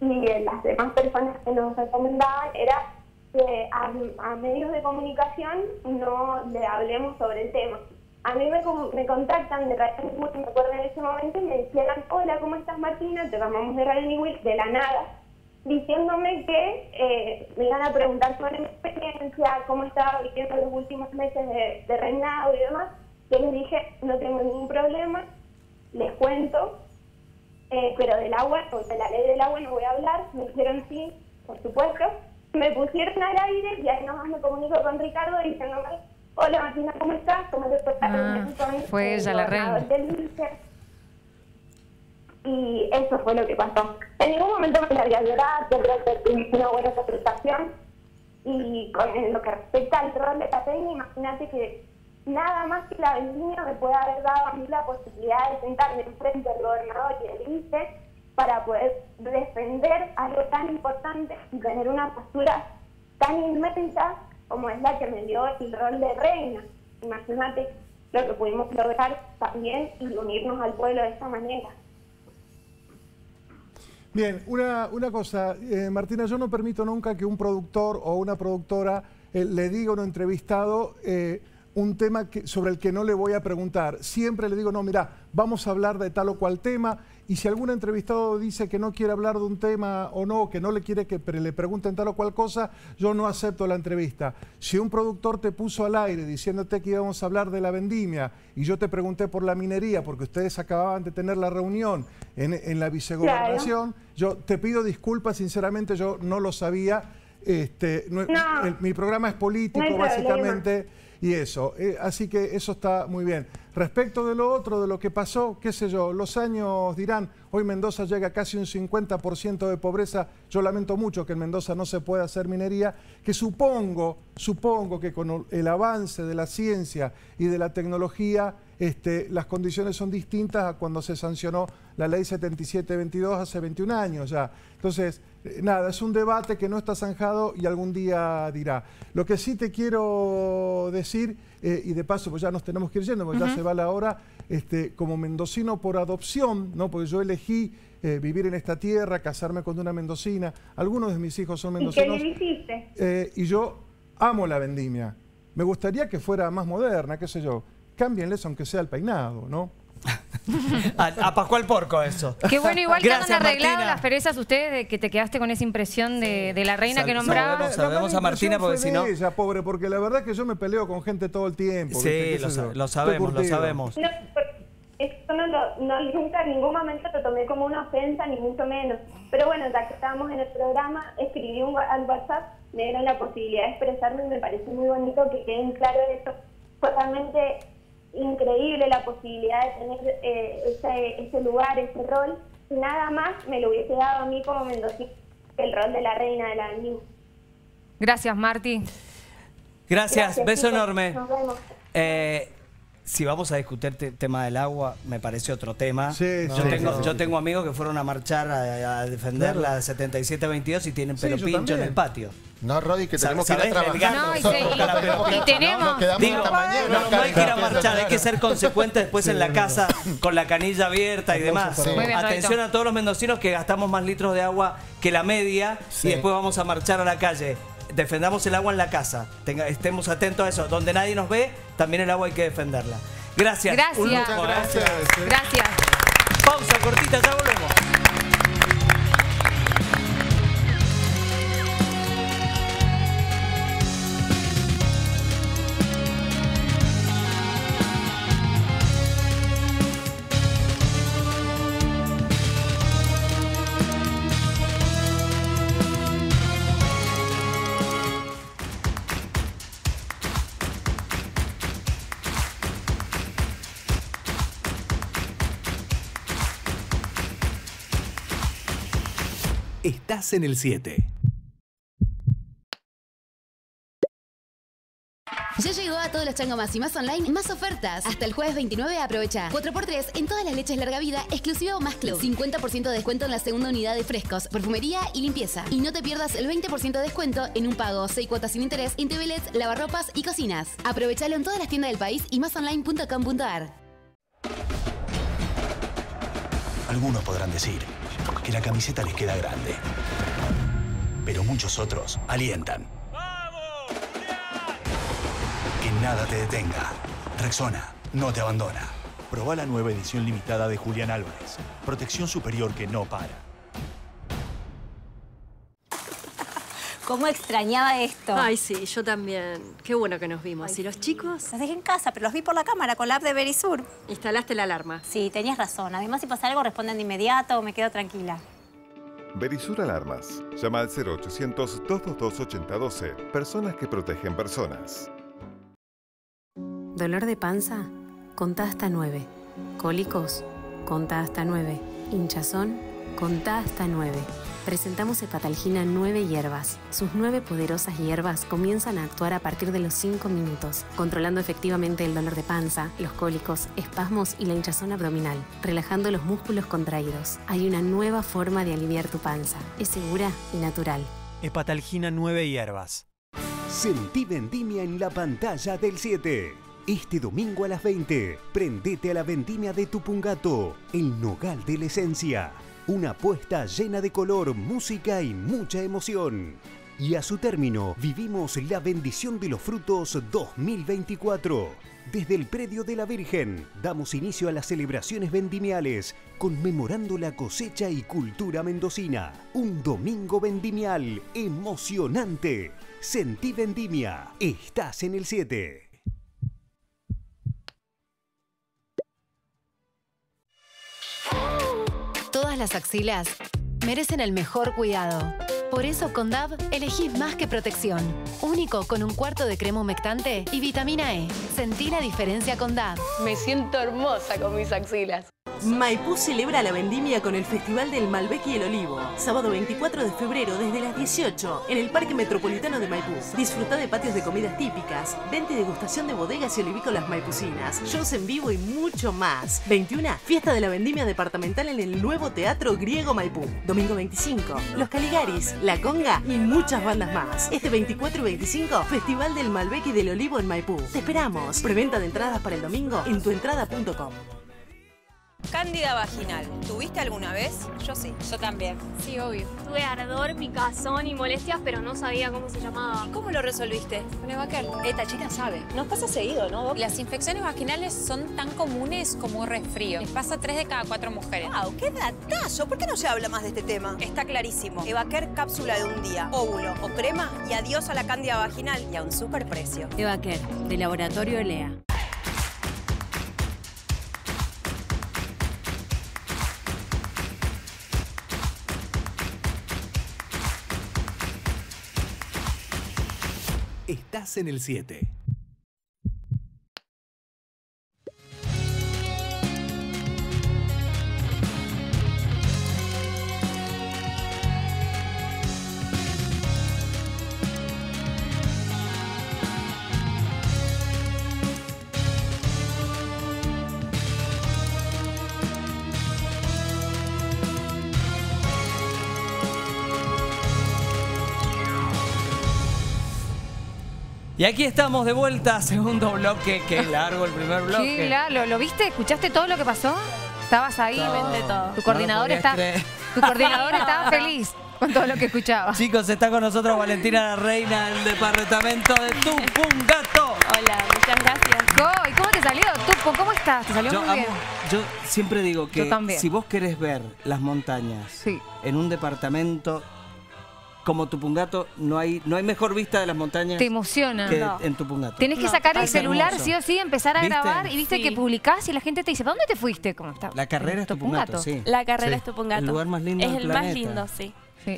y las demás personas que nos recomendaban era que a, medios de comunicación no le hablemos sobre el tema. A mí me, me contactan de Radio Newell, me acuerdo en ese momento, y me decían, hola, ¿cómo estás Martina? Te llamamos de Radio Newell, de la nada, diciéndome que eh, me iban a preguntar sobre mi experiencia, cómo estaba viviendo los últimos meses de reinado y demás. Yo les dije, no tengo ningún problema, les cuento, eh, pero del agua, o de la ley del agua no voy a hablar. Me dijeron sí, por supuesto. Me pusieron al aire y ahí nomás me comunico con Ricardo diciéndome, hola Martina, ¿cómo estás? ¿Cómo te Ah, fue el ella la reina. del INSE?" Y eso fue lo que pasó. En ningún momento me largué a llorar, yo creo que una buena interpretación. Y con lo que respecta al rol de reina, imagínate que nada más que la vendimia me puede haber dado a mí la posibilidad de sentarme enfrente del gobernador y del INSE para poder defender algo tan importante y tener una postura tan inmensa como es la que me dio el rol de reina. Imagínate lo que pudimos lograr también y unirnos al pueblo de esta manera. Bien, una, una cosa, eh, Martina, yo no permito nunca que un productor o una productora eh, le diga a un entrevistado eh, un tema que- sobre el que no le voy a preguntar. Siempre le digo, no, mira, vamos a hablar de tal o cual tema. Y si algún entrevistado dice que no quiere hablar de un tema o no, que no le quiere que le pregunten tal o cual cosa, yo no acepto la entrevista. Si un productor te puso al aire diciéndote que íbamos a hablar de la vendimia y yo te pregunté por la minería porque ustedes acababan de tener la reunión en, en la vicegobernación, yo te pido disculpas, sinceramente yo no lo sabía. Este, no- No. el- mi programa es político, No problema. Y eso. eh, así que eso está muy bien. Respecto de lo otro, de lo que pasó, qué sé yo, los años dirán, hoy Mendoza llega a casi un 50% de pobreza. Yo lamento mucho que en Mendoza no se pueda hacer minería, que supongo, supongo que con el avance de la ciencia y de la tecnología, este, las condiciones son distintas a cuando se sancionó la ley 7722 hace 21 años ya. Entonces, nada, es un debate que no está zanjado y algún día dirá. Lo que sí te quiero decir, eh, y de paso pues ya nos tenemos que ir yendo, porque ya se va la hora, este, como mendocino por adopción, ¿no? porque yo elegí eh, vivir en esta tierra, casarme con una mendocina, algunos de mis hijos son ¿Y qué mendocinos. le hiciste? Eh, y yo amo la vendimia. Me gustaría que fuera más moderna, qué sé yo. Cámbienles aunque sea el peinado, ¿no? A, a Pascual Porco eso. Qué bueno, igual que han arreglado Martina. las perezas ustedes de que te quedaste con esa impresión de, de la reina que nombraba. sabemos- sabemos a Martina porque si no- ella, pobre, porque la verdad es que yo me peleo con gente todo el tiempo. Sí, ¿viste? ¿Qué lo, sabemos, lo sabemos. No, esto no, lo, no nunca en ningún momento lo tomé como una ofensa, ni mucho menos. Pero bueno, ya que estábamos en el programa, escribí un, al WhatsApp, me dieron la posibilidad de expresarme y me parece muy bonito que queden claro eso. Fue realmente increíble la posibilidad de tener eh, ese, ese lugar, ese rol. Nada más me lo hubiese dado a mí como mendocina el rol de la reina de la vendimia. Gracias, Marti. Gracias, beso chicos. enorme. Nos vemos. Eh, si vamos a discutir el tema del agua, me parece otro tema. Sí, yo, sí, tengo, sí, yo tengo amigos que fueron a marchar a, a defender Claro. la 7722 y tienen yo pincho en el patio. No, Rodi, que tenemos que ir a trabajar. No, y se- tenemos- Nos quedamos Digo, mañana. no, no hay que ir a marchar, hay que ser consecuentes después Sí, en la casa con la canilla abierta y demás. bien, Atención a todos los mendocinos que gastamos más litros de agua que la media Sí. y después vamos a marchar a la calle. Defendamos el agua en la casa. Tenga- estemos atentos a eso. Donde nadie nos ve, también el agua hay que defenderla. Gracias. Gracias. Un lujo, gracias. Gracias. Pausa cortita, ya volvemos. Estás en el 7. Ya llegó a todos los changomas y más online más ofertas. Hasta el jueves 29 aprovecha. 4x3 en todas las leches larga vida, exclusiva o más club. 50% de descuento en la segunda unidad de frescos, perfumería y limpieza. Y no te pierdas el 20% de descuento en un pago, 6 cuotas sin interés en TVLEDs, lavarropas y cocinas. Aprovechalo en todas las tiendas del país y másonline.com.ar. Algunos podrán decir que la camiseta les queda grande. Pero muchos otros alientan. Que nada te detenga. Rexona no te abandona. Probá la nueva edición limitada de Julián Álvarez. Protección superior que no para. ¿Cómo extrañaba esto? Ay, sí, yo también. Qué bueno que nos vimos. ¿Y los chicos? Los dejé en casa, pero los vi por la cámara con la app de Verisur. Instalaste la alarma. Sí, tenías razón. Además, si pasa algo, responden de inmediato, me quedo tranquila. Verisur Alarmas. Llama al 0800-222-8012. Personas que protegen personas. Dolor de panza, contá hasta 9. Cólicos, contá hasta 9. Hinchazón, contá hasta 9. Presentamos Hepatalgina 9 hierbas. Sus 9 poderosas hierbas comienzan a actuar a partir de los 5 minutos, controlando efectivamente el dolor de panza, los cólicos, espasmos y la hinchazón abdominal, relajando los músculos contraídos. Hay una nueva forma de aliviar tu panza. Es segura y natural. Hepatalgina 9 hierbas. Sentí vendimia en la pantalla del 7. Este domingo a las 20, prendete a la vendimia de Tupungato, el nogal de la esencia. Una apuesta llena de color, música y mucha emoción. Y a su término, vivimos la bendición de los frutos 2024. Desde el predio de la Virgen, damos inicio a las celebraciones vendimiales, conmemorando la cosecha y cultura mendocina. Un domingo vendimial emocionante. Sentí vendimia. Estás en el 7. Todas las axilas merecen el mejor cuidado. Por eso con DAV elegís más que protección. Único con un cuarto de crema humectante y vitamina E. Sentí la diferencia con DAV. Me siento hermosa con mis axilas. Maipú celebra la vendimia con el Festival del Malbec y el Olivo. Sábado 24 de febrero desde las 18 en el Parque Metropolitano de Maipú. Disfruta de patios de comidas típicas, venta y degustación de bodegas y olivícolas maipucinas, shows en vivo y mucho más. 21. Fiesta de la vendimia departamental en el nuevo Teatro Griego Maipú. Domingo 25. Los Caligaris, La Conga y muchas bandas más. Este 24 y 25, Festival del Malbec y del Olivo en Maipú. Te esperamos. Preventa de entradas para el domingo en tuentrada.com. Cándida vaginal. ¿Tuviste alguna vez? Yo sí. Yo también. Sí, obvio. Tuve ardor, picazón y molestias, pero no sabía cómo se llamaba. ¿Y cómo lo resolviste? Con Evaquer. Esta chica sabe. Nos pasa seguido, ¿no? Las infecciones vaginales son tan comunes como un resfrío. Les pasa a 3 de cada 4 mujeres. ¡Wow! ¡Qué datazo! ¿Por qué no se habla más de este tema? Está clarísimo. Evaquer cápsula de un día, óvulo o crema y adiós a la cándida vaginal y a un super precio. Evaquer, de Laboratorio Elea. Estás en el 7. Y aquí estamos de vuelta, segundo bloque, qué largo el primer bloque. Sí, la- ¿lo, lo viste? ¿Escuchaste todo lo que pasó? Estabas ahí, No, vende todo. Tu coordinador está, tu coordinador estaba feliz con todo lo que escuchaba. Chicos, está con nosotros Valentina la Reina del departamento de Tupungato. Hola, muchas gracias. ¿Y cómo te salió, Tupo? ¿Cómo estás? ¿Te salió Yo, muy bien? yo siempre digo que Yo si vos querés ver las montañas en un departamento como Tupungato, no hay, no hay mejor vista de las montañas Te emociona. que No. en Tupungato. Tenés que No, sacar el es celular hermoso. sí o sí, empezar a ¿Viste? grabar y viste Sí. que publicás y la gente te dice, ¿para dónde te fuiste? ¿Cómo está? La carrera es Tupungato, sí. La carrera Sí. es Tupungato. El lugar más lindo Es del el más planeta. lindo, sí.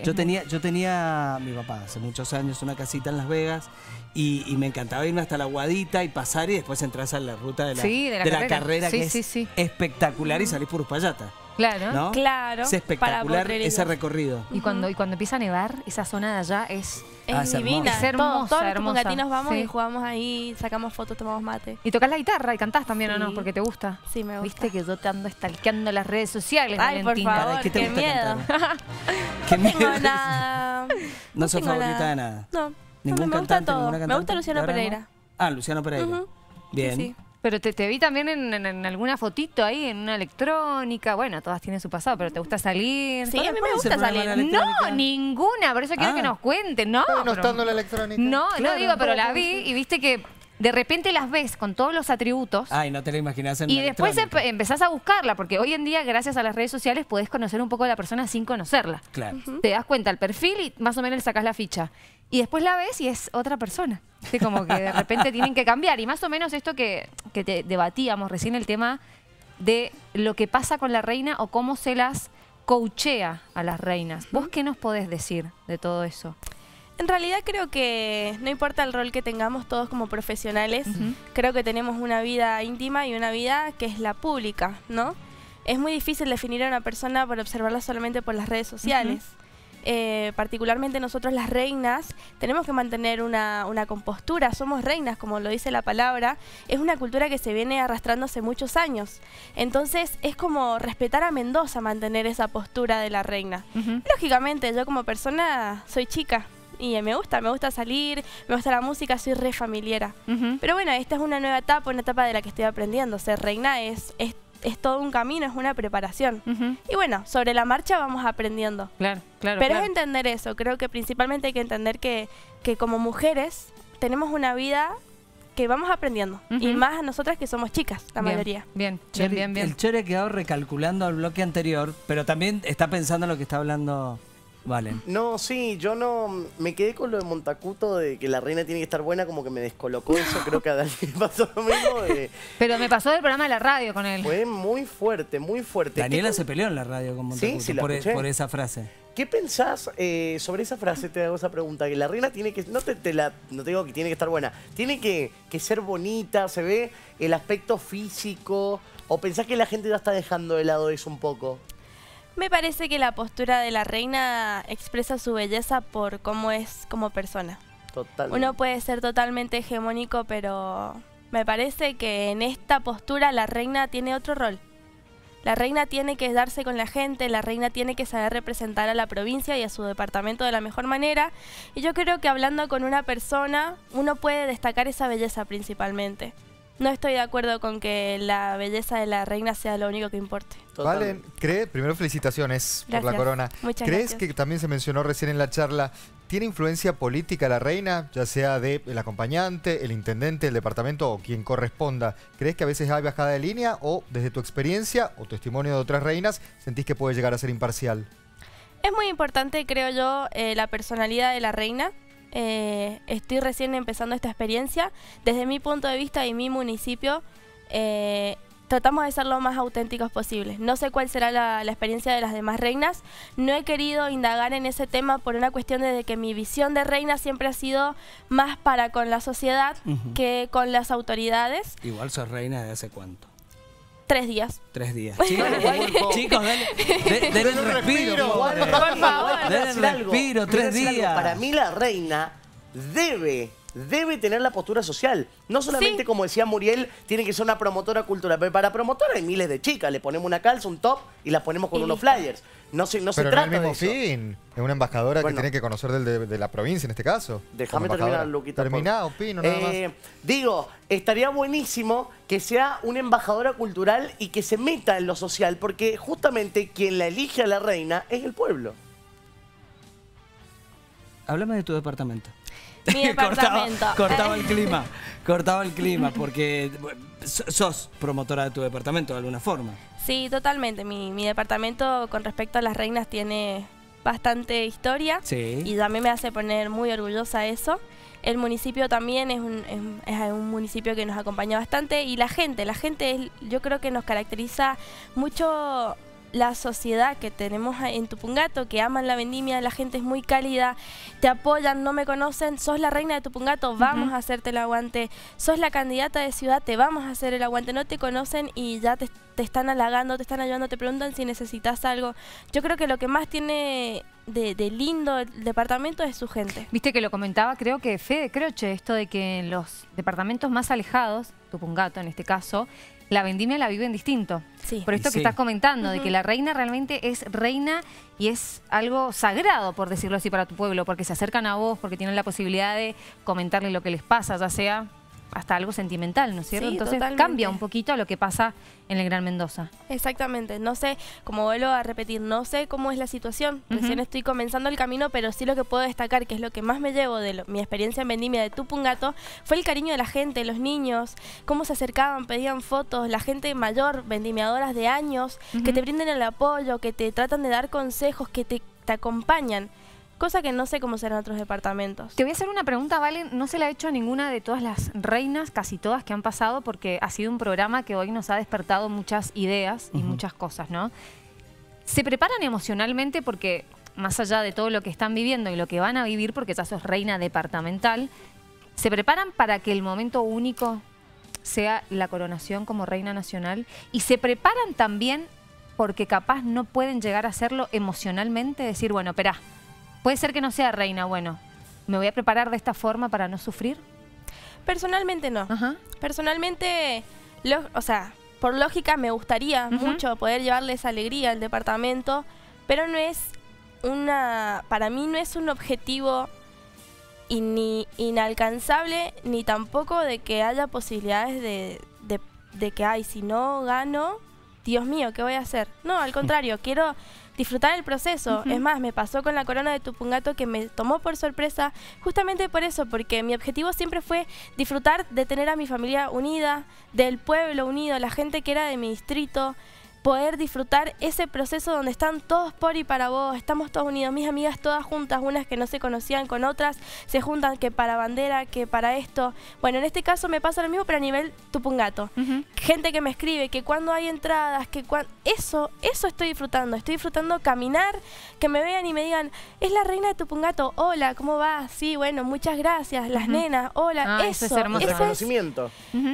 Yo tenía, yo tenía, mi papá hace muchos años, una casita en Las Vegas y, y me encantaba irme hasta la Guadita y pasar y después entras a la ruta de la, Sí, de la carrera. carrera, Sí, que sí, es sí. espectacular y salís por Uspallata. Claro. ¿no? Claro, Es para espectacular potrerillos. ese recorrido. Y cuando, y cuando empieza a nevar, esa zona de allá es... Es Ah, es divina. Es hermosa, todos, todos los hermosa. tupungatinos vamos Sí. y jugamos ahí, sacamos fotos, tomamos mate. Y tocas la guitarra y cantás también, ¿o no? Sí. Porque te gusta. Sí, me gusta. Viste que yo te ando stalkeando las redes sociales, Ay, por Valentina. favor, ¿Qué te qué gusta miedo. ¿Qué No miedo? tengo nada. No sos tengo favorita nada. de nada. No. ¿Ningún me gusta cantante, todo. Me gusta Luciano Pereira. Ah, Luciano Pereira. Bien. Pero te, te vi también en, en- en alguna fotito ahí, en una electrónica. Bueno, todas tienen su pasado, pero ¿te gusta salir? Sí, ¿Cuál- a mí me gusta salir. No, ninguna. Por eso quiero Ah. que nos cuenten. No, no pero- estando la electrónica. no, Claro. no digo, pero la vi y viste que de repente las ves con todos los atributos. Ay, no te la imaginas en Y después electrónica. empezás a buscarla, porque hoy en día, gracias a las redes sociales, podés conocer un poco de la persona sin conocerla. Claro. Te das cuenta el perfil y más o menos le sacas la ficha. Y después la ves y es otra persona. Como que de repente tienen que cambiar. Y más o menos esto que, que te debatíamos recién, el tema de lo que pasa con la reina o cómo se las coachea a las reinas. ¿Vos qué nos podés decir de todo eso? En realidad creo que no importa el rol que tengamos todos como profesionales, creo que tenemos una vida íntima y una vida que es la pública, ¿no? Es muy difícil definir a una persona por observarla solamente por las redes sociales. Eh, particularmente nosotros las reinas tenemos que mantener una, una compostura, somos reinas, como lo dice la palabra, es una cultura que se viene arrastrando hace muchos años. Entonces es como respetar a Mendoza mantener esa postura de la reina. Lógicamente, yo como persona soy chica y me gusta, me gusta salir, me gusta la música, soy re familiera. Pero bueno, esta es una nueva etapa, una etapa de la que estoy aprendiendo. Ser reina es, es, es todo un camino, es una preparación. Y bueno, sobre la marcha vamos aprendiendo. Claro, claro. Pero claro. es entender eso, creo que principalmente hay que entender que, que como mujeres tenemos una vida que vamos aprendiendo. Y más a nosotras que somos chicas, la Bien, mayoría. Bien, bien, bien, bien. El Chore ha quedado recalculando al bloque anterior, pero también está pensando en lo que está hablando Valen. No, sí, yo no. Me quedé con lo de Montacuto de que la reina tiene que estar buena, como que me descolocó eso. Creo que a Dani le pasó lo mismo. de- Pero me pasó del programa de la radio con él. fue muy fuerte, muy fuerte. Daniela ¿Qué, se peleó en la radio con Sí, Montacuto sí, la por, e- escuché. por esa frase. qué pensás eh, sobre esa frase? Te hago esa pregunta. Que la reina tiene que. No te, te la, no te digo que tiene que estar buena. Tiene que, que ser bonita, se ve el aspecto físico. ¿O pensás que la gente ya está dejando de lado eso un poco? Me parece que la postura de la reina expresa su belleza por cómo es como persona. Total. Uno puede ser totalmente hegemónico, pero me parece que en esta postura la reina tiene otro rol. La reina tiene que darse con la gente, la reina tiene que saber representar a la provincia y a su departamento de la mejor manera. Y yo creo que hablando con una persona, uno puede destacar esa belleza principalmente. No estoy de acuerdo con que la belleza de la reina sea lo único que importe. Valen, ¿cree? Primero felicitaciones por la corona. Muchas ¿Crees gracias. que también se mencionó recién en la charla, tiene influencia política la reina, ya sea de el acompañante, el intendente, el departamento o quien corresponda? ¿Crees que a veces hay bajada de línea o desde tu experiencia o testimonio de otras reinas sentís que puede llegar a ser imparcial? Es muy importante, creo yo, eh, la personalidad de la reina. Eh, estoy recién empezando esta experiencia. Desde mi punto de vista y mi municipio, eh, tratamos de ser lo más auténticos posibles. No sé cuál será la, la experiencia de las demás reinas. No he querido indagar en ese tema por una cuestión de que mi visión de reina siempre ha sido más para con la sociedad que con las autoridades. Igual sos reina de hace cuánto. Tres días. Tres días. Chicos, chicos denle, de- denle un respiro. Por favor. Denle respiro, tres días. Para mí la reina debe, debe tener la postura social. No solamente, como decía Muriel, tiene que ser una promotora cultural. Pero para promotora hay miles de chicas. Le ponemos una calza, un top y las ponemos con Y unos listo. flyers. No se, no se Pero no es trata el de mismo eso. fin. Es una embajadora Bueno. que tiene que conocer del de, de la provincia en este caso. Déjame terminar. Luquita. por- Terminá, opino, nada más. Eh, Digo, estaría buenísimo que sea una embajadora cultural y que se meta en lo social, porque justamente quien la elige a la reina es el pueblo. Háblame de tu departamento. Mi departamento. cortaba, cortaba el clima, cortaba el clima, porque sos promotora de tu departamento de alguna forma. Sí, totalmente. Mi, mi departamento con respecto a las reinas tiene bastante historia Sí. y también me hace poner muy orgullosa eso. El municipio también es un, es- es un municipio que nos acompaña bastante y la gente, la gente es- yo creo que nos caracteriza mucho la sociedad que tenemos en Tupungato, que aman la vendimia, la gente es muy cálida, te apoyan, no me conocen, sos la reina de Tupungato, vamos a hacerte el aguante, sos la candidata de ciudad, te vamos a hacer el aguante, no te conocen y ya te, te están halagando, te están ayudando, te preguntan si necesitas algo. Yo creo que lo que más tiene de, de lindo el departamento es su gente. Viste que lo comentaba, creo que Fede Croce, esto de que en los departamentos más alejados, Tupungato en este caso, la vendimia la viven distinto. Sí. Por esto que Sí. estás comentando, de que la reina realmente es reina y es algo sagrado, por decirlo así, para tu pueblo, porque se acercan a vos, porque tienen la posibilidad de comentarle lo que les pasa, ya sea hasta algo sentimental, ¿no es cierto? Sí, Entonces totalmente. cambia un poquito a lo que pasa en el Gran Mendoza. Exactamente, no sé, como vuelvo a repetir, no sé cómo es la situación, recién estoy comenzando el camino, pero sí lo que puedo destacar, que es lo que más me llevo de lo- mi experiencia en vendimia de Tupungato, fue el cariño de la gente, los niños, cómo se acercaban, pedían fotos, la gente mayor, vendimiadoras de años, que te brinden el apoyo, que te tratan de dar consejos, que te, te acompañan, cosa que no sé cómo será en otros departamentos. Te voy a hacer una pregunta, Valen. No se la he hecho a ninguna de todas las reinas, casi todas que han pasado, porque ha sido un programa que hoy nos ha despertado muchas ideas y muchas cosas, ¿no? ¿Se preparan emocionalmente porque, más allá de todo lo que están viviendo y lo que van a vivir, porque ya sos reina departamental, ¿se preparan para que el momento único sea la coronación como reina nacional? ¿Y se preparan también porque capaz no pueden llegar a hacerlo emocionalmente? Decir, bueno, espera, puede ser que no sea reina, bueno, ¿me voy a preparar de esta forma para no sufrir? Personalmente no. Personalmente, lo- o sea, por lógica me gustaría mucho poder llevarles alegría al departamento, pero no es una, para mí no es un objetivo ni inalcanzable ni tampoco de que haya posibilidades de, de, de que, ay, si no gano, Dios mío, ¿qué voy a hacer? No, al contrario, quiero disfrutar el proceso. Es más, me pasó con la corona de Tupungato que me tomó por sorpresa justamente por eso, porque mi objetivo siempre fue disfrutar de tener a mi familia unida, del pueblo unido, la gente que era de mi distrito, poder disfrutar ese proceso donde están todos por y para vos, estamos todos unidos, mis amigas todas juntas, unas que no se conocían con otras, se juntan que para bandera, que para esto. Bueno, en este caso me pasa lo mismo, pero a nivel Tupungato. Gente que me escribe, que cuando hay entradas, que cuando... Eso, eso estoy disfrutando, estoy disfrutando caminar, que me vean y me digan, es la reina de Tupungato, hola, ¿cómo va? Sí, bueno, muchas gracias, las nenas, hola, Ah, eso, eso es hermoso. eso es- Reconocimiento.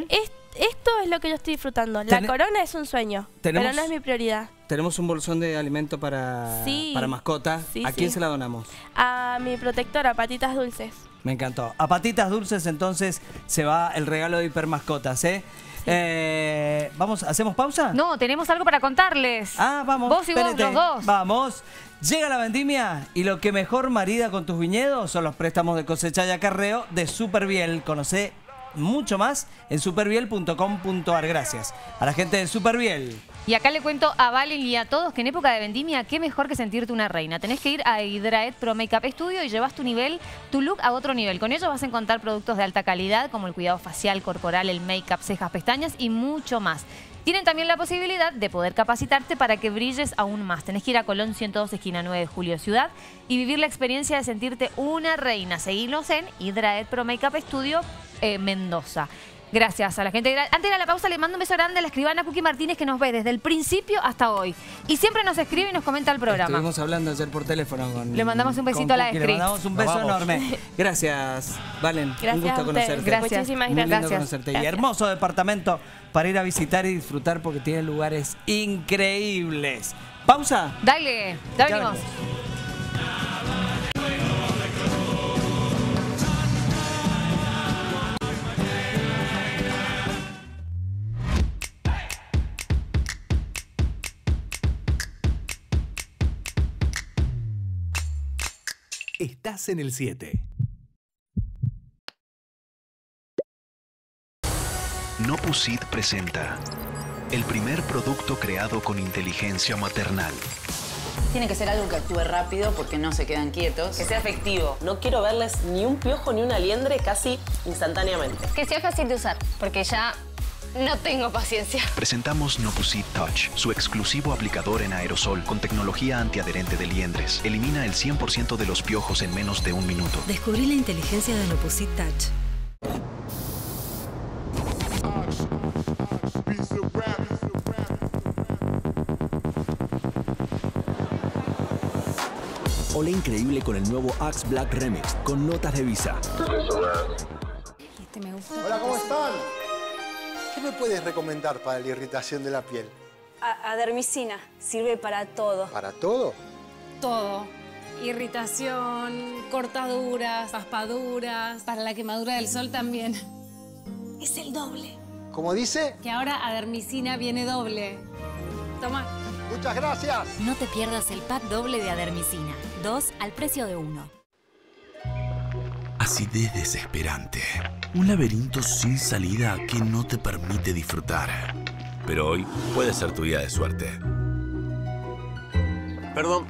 es- esto es lo que yo estoy disfrutando. La corona es un sueño, pero no es mi prioridad. Tenemos un bolsón de alimento para, Sí. para mascota. Sí, ¿A quién sí. se la donamos? A mi protectora, patitas dulces. Me encantó. A patitas dulces entonces se va el regalo de hipermascotas, ¿eh? Eh, vamos, ¿hacemos pausa? No, tenemos algo para contarles. Ah, vamos. Vos y vos, los dos. Vamos. Llega la vendimia y lo que mejor marida con tus viñedos son los préstamos de cosecha y acarreo de Superbiel. Conoce mucho más en superbiel.com.ar. Gracias a la gente de Superbiel. Y acá le cuento a Valen y a todos que en época de vendimia, qué mejor que sentirte una reina. Tenés que ir a Hydraet Pro Makeup Studio y llevas tu nivel, tu look a otro nivel. Con ellos vas a encontrar productos de alta calidad como el cuidado facial, corporal, el make-up, cejas, pestañas y mucho más. Tienen también la posibilidad de poder capacitarte para que brilles aún más. Tenés que ir a Colón 102, esquina 9 de Julio Ciudad y vivir la experiencia de sentirte una reina. Seguinos en Hydraet Pro Makeup Studio eh, Mendoza. Gracias a la gente. Antes de la pausa, le mando un beso grande a la escribana Cookie Martínez que nos ve desde el principio hasta hoy. Y siempre nos escribe y nos comenta el programa. Estuvimos hablando ayer por teléfono con. Le mandamos un besito a la Escri. Le mandamos un beso enorme. Gracias, Valen. Gracias un gusto conocerte. Gracias. Muchísimas Muy lindo gracias. conocerte. Y hermoso departamento para ir a visitar y disfrutar porque tiene lugares increíbles. Pausa. Dale, ya Ya venimos. Estás en el 7. Nopusit presenta el primer producto creado con inteligencia maternal. Tiene que ser algo que actúe rápido porque no se quedan quietos. Que sea efectivo. No quiero verles ni un piojo ni una liendre casi instantáneamente. Que sea fácil de usar, porque ya no tengo paciencia. Presentamos Nopusit Touch, su exclusivo aplicador en aerosol con tecnología antiadherente de liendres. Elimina el 100% de los piojos en menos de un minuto. Descubrí la inteligencia de Nopusit Touch. Ole increíble con el nuevo Axe Black Remix con notas de visa. Este me gusta. Hola, ¿cómo están? ¿Qué me puedes recomendar para la irritación de la piel? Adermicina. Sirve para todo. ¿Para todo? Todo. Irritación, cortaduras, paspaduras, para la quemadura del sol también. Es el doble. ¿Cómo dice? Que ahora Adermicina viene doble. Toma. Muchas gracias. No te pierdas el pack doble de Adermicina. Dos al precio de uno. Acidez desesperante. Un laberinto sin salida que no te permite disfrutar. Pero hoy puede ser tu día de suerte. Perdón,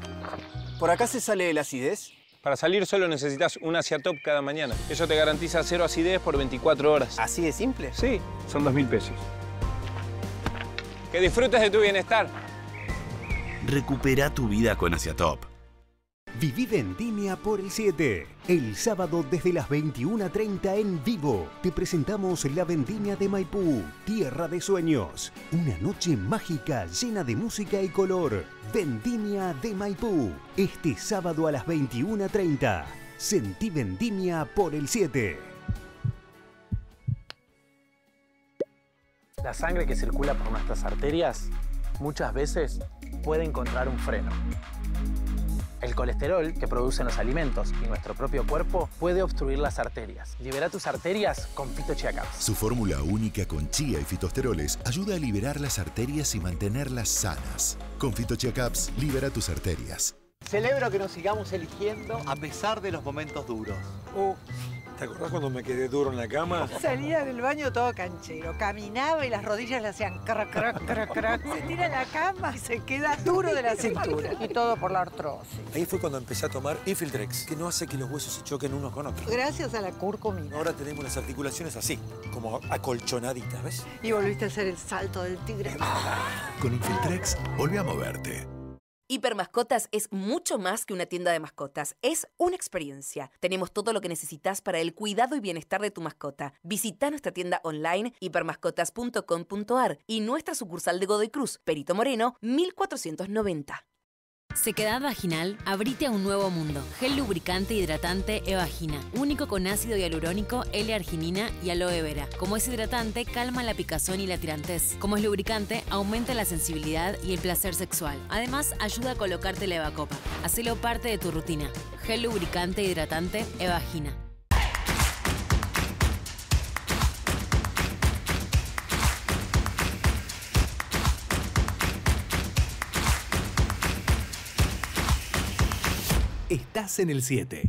¿por acá se sale la acidez? Para salir solo necesitas un Top cada mañana. Eso te garantiza cero acidez por 24 horas. ¿Así de simple? Sí, son dos mil pesos. Que disfrutes de tu bienestar. Recupera tu vida con Top. Viví Vendimia por el 7. El sábado desde las 21.30 en vivo te presentamos la Vendimia de Maipú, Tierra de Sueños. Una noche mágica llena de música y color. Vendimia de Maipú. Este sábado a las 21.30. Sentí Vendimia por el 7. La sangre que circula por nuestras arterias muchas veces puede encontrar un freno. El colesterol que producen los alimentos y nuestro propio cuerpo puede obstruir las arterias. Libera tus arterias con Fito Caps. Su fórmula única con chía y fitosteroles ayuda a liberar las arterias y mantenerlas sanas. Con Fito Caps, libera tus arterias. Celebro que nos sigamos eligiendo a pesar de los momentos duros. Uh, ¿Te acordás cuando me quedé duro en la cama? Salía del baño todo canchero. Caminaba y las rodillas le hacían crac, crac, crac, crac. Se tira la cama y se queda duro de la cintura. Y todo por la artrosis. Ahí fue cuando empecé a tomar Infiltrex, que no hace que los huesos se choquen unos con otros. Gracias a la curcumina. Ahora tenemos las articulaciones así, como acolchonaditas, ¿ves? Y volviste a hacer el salto del tigre. Con Infiltrex, volví a moverte. Hipermascotas es mucho más que una tienda de mascotas, es una experiencia. Tenemos todo lo que necesitas para el cuidado y bienestar de tu mascota. Visita nuestra tienda online hipermascotas.com.ar y nuestra sucursal de Godoy Cruz, Perito Moreno, 1490. Sequedad vaginal, abrite a un nuevo mundo. Gel lubricante hidratante Evagina, único con ácido hialurónico, L-arginina y aloe vera. Como es hidratante, calma la picazón y la tirantez. Como es lubricante, aumenta la sensibilidad y el placer sexual. Además, ayuda a colocarte la evacopa. Hacelo parte de tu rutina. Gel lubricante hidratante Evagina. Estás en el 7.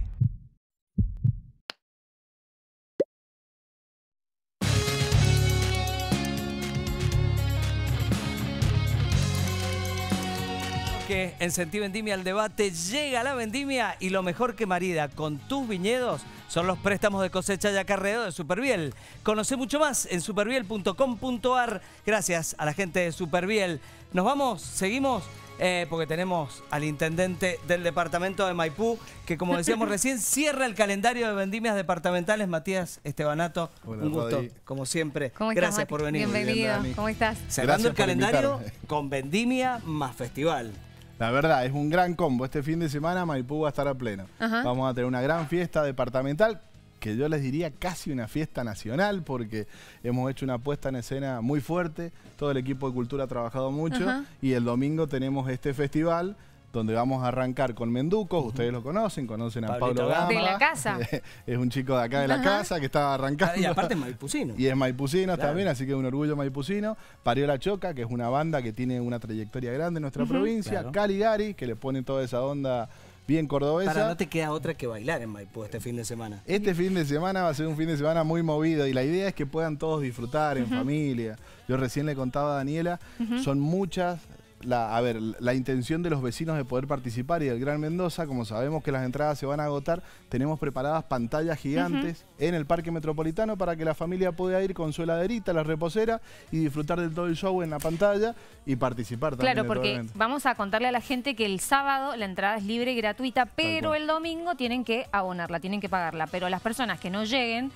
Que en Sentí Vendimia el debate llega la vendimia y lo mejor que marida con tus viñedos son los préstamos de cosecha y acarreo de Superbiel. Conoce mucho más en superbiel.com.ar. Gracias a la gente de Superbiel. Nos vamos, seguimos. Eh, porque tenemos al intendente del departamento de Maipú, que como decíamos recién, cierra el calendario de vendimias departamentales, Matías Estebanato. un gusto, como siempre. Gracias por venir. Bienvenido, ¿cómo estás? Cerrando el calendario con vendimia más festival. La verdad, es un gran combo. Este fin de semana Maipú va a estar a pleno. Ajá. Vamos a tener una gran fiesta departamental que yo les diría casi una fiesta nacional porque hemos hecho una puesta en escena muy fuerte, todo el equipo de cultura ha trabajado mucho Ajá. y el domingo tenemos este festival donde vamos a arrancar con Menducos, ustedes lo conocen, conocen a Pablo Gamba. De la casa. es un chico de acá de la Ajá. casa que estaba arrancando. Y aparte es maipucino. Y es maipucino Claro. también, así que es un orgullo maipucino. Parió La Choca, que es una banda que tiene una trayectoria grande en nuestra provincia. Claro. Caligari, que le pone toda esa onda bien cordobesa. Para no te queda otra que bailar en Maipú este fin de semana. Este fin de semana va a ser un fin de semana muy movido y la idea es que puedan todos disfrutar en familia. Yo recién le contaba a Daniela, son muchas. La, a ver, la intención de los vecinos de poder participar y del Gran Mendoza, como sabemos que las entradas se van a agotar, tenemos preparadas pantallas gigantes en el Parque Metropolitano para que la familia pueda ir con su heladerita, la reposera y disfrutar de todo el show en la pantalla y participar también. Claro, porque vamos a contarle a la gente que el sábado la entrada es libre y gratuita, pero el domingo tienen que abonarla, tienen que pagarla. Pero las personas que no lleguen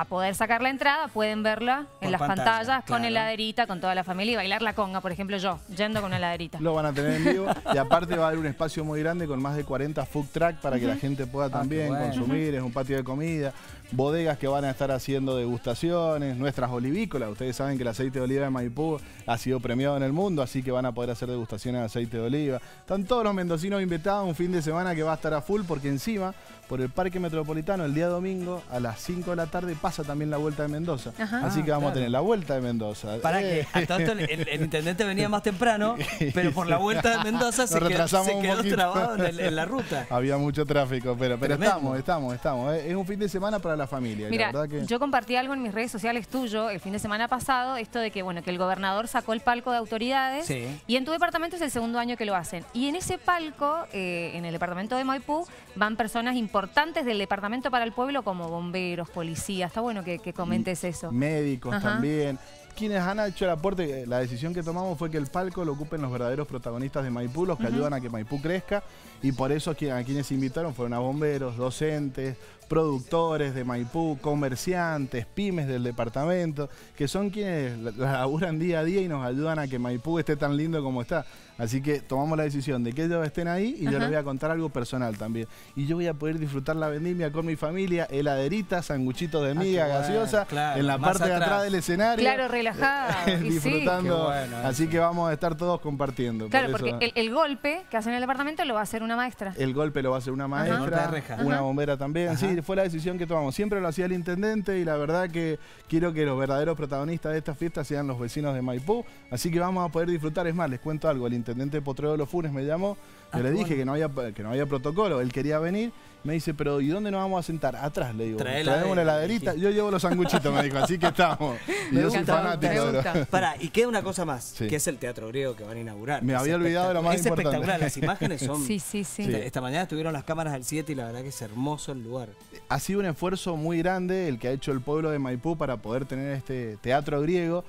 a poder sacar la entrada, pueden verla en Por las pantalla, pantallas con claro. heladerita, con toda la familia y bailar la conga, por ejemplo yo, yendo con una heladerita. Lo van a tener en vivo y aparte va a haber un espacio muy grande con más de 40 food truck para que la gente pueda también bueno. consumir, es un patio de comida, bodegas que van a estar haciendo degustaciones, nuestras olivícolas, ustedes saben que el aceite de oliva de Maipú ha sido premiado en el mundo, así que van a poder hacer degustaciones de aceite de oliva. Están todos los mendocinos invitados un fin de semana que va a estar a full porque encima por el Parque Metropolitano el día domingo a las 5 de la tarde pasa también la Vuelta de Mendoza. Ajá. Así Ah, que vamos claro. a tener la Vuelta de Mendoza. Para Eh, que a todo esto el, el- el intendente venía más temprano, pero por la vuelta de Mendoza se quedó, retrasamos se un quedó poquito. trabado en, el- en la ruta. Había mucho tráfico, pero, pero Tremendo. estamos, estamos, estamos. Es un fin de semana para la familia. Mira, la verdad que... yo compartí algo en mis redes sociales tuyo el fin de semana pasado, esto de que bueno que el gobernador sacó el palco de autoridades Sí. y en tu departamento es el segundo año que lo hacen. Y en ese palco, eh, en el departamento de Maipú, van personas importantes del departamento para el pueblo como bomberos, policías. Está bueno que, que comentes eso. médicos Ajá. también. Quienes han hecho el aporte, eh, la decisión que tomamos fue que el palco lo ocupen los verdaderos protagonistas de Maipú, los que ayudan a que Maipú crezca. Y por eso a quienes invitaron fueron a bomberos, docentes, productores de Maipú, comerciantes, pymes del departamento, que son quienes la- la laburan día a día y nos ayudan a que Maipú esté tan lindo como está. Así que tomamos la decisión de que ellos estén ahí y yo Ajá. les voy a contar algo personal también. Y yo voy a poder disfrutar la vendimia con mi familia, heladerita, sanguchitos de miga, Ah, bueno, gaseosa, claro, en la parte de atrás. del escenario. Claro, relajada. sí. disfrutando. Eso. Así que vamos a estar todos compartiendo. Claro, Por porque el, el golpe que hacen en el departamento lo va a hacer una maestra. el golpe lo va a hacer una de maestra, una bombera también. Ajá. Sí, fue la decisión que tomamos. Siempre lo hacía el intendente y la verdad que quiero que los verdaderos protagonistas de esta fiesta sean los vecinos de Maipú. Así que vamos a poder disfrutar. Es más, les cuento algo. El intendente Potrero de los Funes me llamó. Ah, Yo le qué dije bueno. que no, había, que no había protocolo. Él quería venir. Me dice, pero ¿y dónde nos vamos a sentar? Atrás, le digo. Trae Traemos la heladera, heladerita. Yo llevo los sanguchitos, me dijo. Así que estamos. Y Me yo soy fanático. me de los- gusta. Pará, y queda una cosa más, Sí. que es el teatro griego que van a inaugurar. Me Es había olvidado de lo espectacular. más Es importante. espectacular, las imágenes son... Sí, sí, sí. Esta, esta mañana estuvieron las cámaras del 7 y la verdad que es hermoso el lugar. ha sido un esfuerzo muy grande el que ha hecho el pueblo de Maipú para poder tener este teatro griego,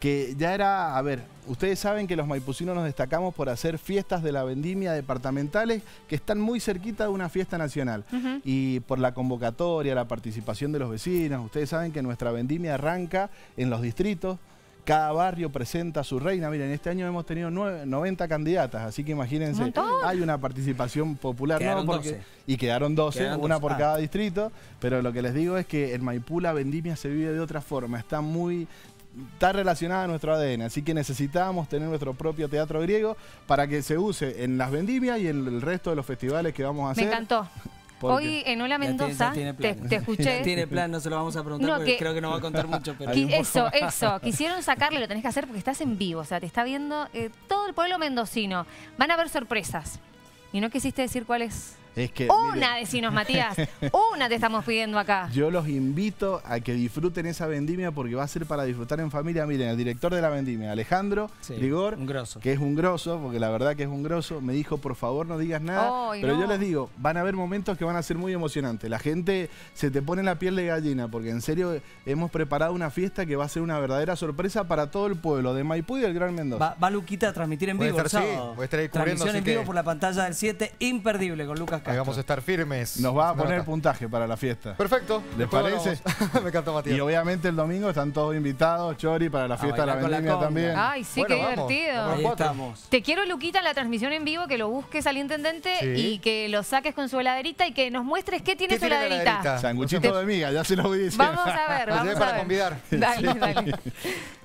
que ya era, a ver, ustedes saben que los maipucinos nos destacamos por hacer fiestas de la vendimia departamentales que están muy cerquita de una fiesta nacional. Y por la convocatoria, la participación de los vecinos, ustedes saben que nuestra vendimia arranca en los distritos. Cada barrio presenta a su reina. Miren, este año hemos tenido nueve- 90 candidatas, así que imagínense, hay una participación popular. ¿no? Quedaron Porque- 12. Y quedaron 12, Quedaron una 12. por Ah. cada distrito, pero lo que les digo es que en Maipú la vendimia se vive de otra forma, está muy está relacionada a nuestro ADN, así que necesitábamos tener nuestro propio teatro griego para que se use en las vendimias y en el resto de los festivales que vamos a Me hacer. encantó. porque- Hoy en Hola tiene- Mendoza tiene te, escuché. Ya tiene plan, no se lo vamos a preguntar No, porque que- creo que no va a contar mucho, pero... Eso, eso. Quisieron sacarle, lo tenés que hacer porque estás en vivo. O sea, te está viendo eh, todo el pueblo mendocino. Van a haber sorpresas. Y no quisiste decir cuál es. Es que, Una, miren, decinos, Matías. Una te estamos pidiendo acá. Yo los invito a que disfruten esa vendimia porque va a ser para disfrutar en familia. Miren, el director de la vendimia, Alejandro Sí, Ligor, un grosso. que es un grosso, porque la verdad que es un grosso, me dijo, por favor no digas nada. Pero no. yo les digo, van a haber momentos que van a ser muy emocionantes. La gente se te pone la piel de gallina, porque en serio hemos preparado una fiesta que va a ser una verdadera sorpresa para todo el pueblo de Maipú y del Gran Mendoza. Va, va Luquita a transmitir en Voy vivo el estar, sí, sábado. voy a estar ahí Transmisión en vivo que- por la pantalla del 7, imperdible con Lucas Castro. a estar firmes. Nos va a poner nota. puntaje para la fiesta. Perfecto. ¿Les Después parece? Me encantó Matías. Y obviamente el domingo están todos invitados, Chori, para la fiesta de la vendimia también. Ay, sí, Bueno, qué vamos. divertido. Ahí estamos. Te quiero, Luquita, en la transmisión en vivo, que lo busques al intendente Sí. y que lo saques con su heladerita y que nos muestres qué tiene ¿Qué su tiene heladerita. heladerita? Sanguchito de miga, ya se lo voy diciendo. Vamos a ver, vamos a para ver. convidar. Dale, dale.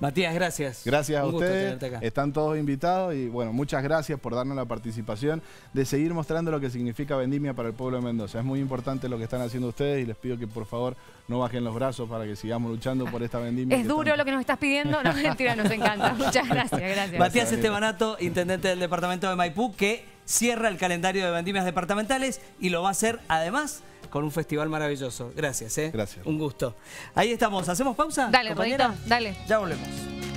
Matías, gracias. Gracias a Un ustedes. acá. Están todos invitados y bueno, muchas gracias por darnos la participación de seguir mostrando lo que significa vendimia para el pueblo de Mendoza. Es muy importante lo que están haciendo ustedes y les pido que por favor no bajen los brazos para que sigamos luchando por esta vendimia. Es duro tanto- lo que nos estás pidiendo. No, mentira, nos encanta. Muchas gracias, gracias. Matías Estebanato, intendente del departamento de Maipú, que cierra el calendario de vendimias departamentales y lo va a hacer además con un festival maravilloso. Gracias, ¿eh? Gracias. Un gusto. Ahí estamos. ¿Hacemos pausa? Dale, compañera? Rodito, dale. Ya volvemos.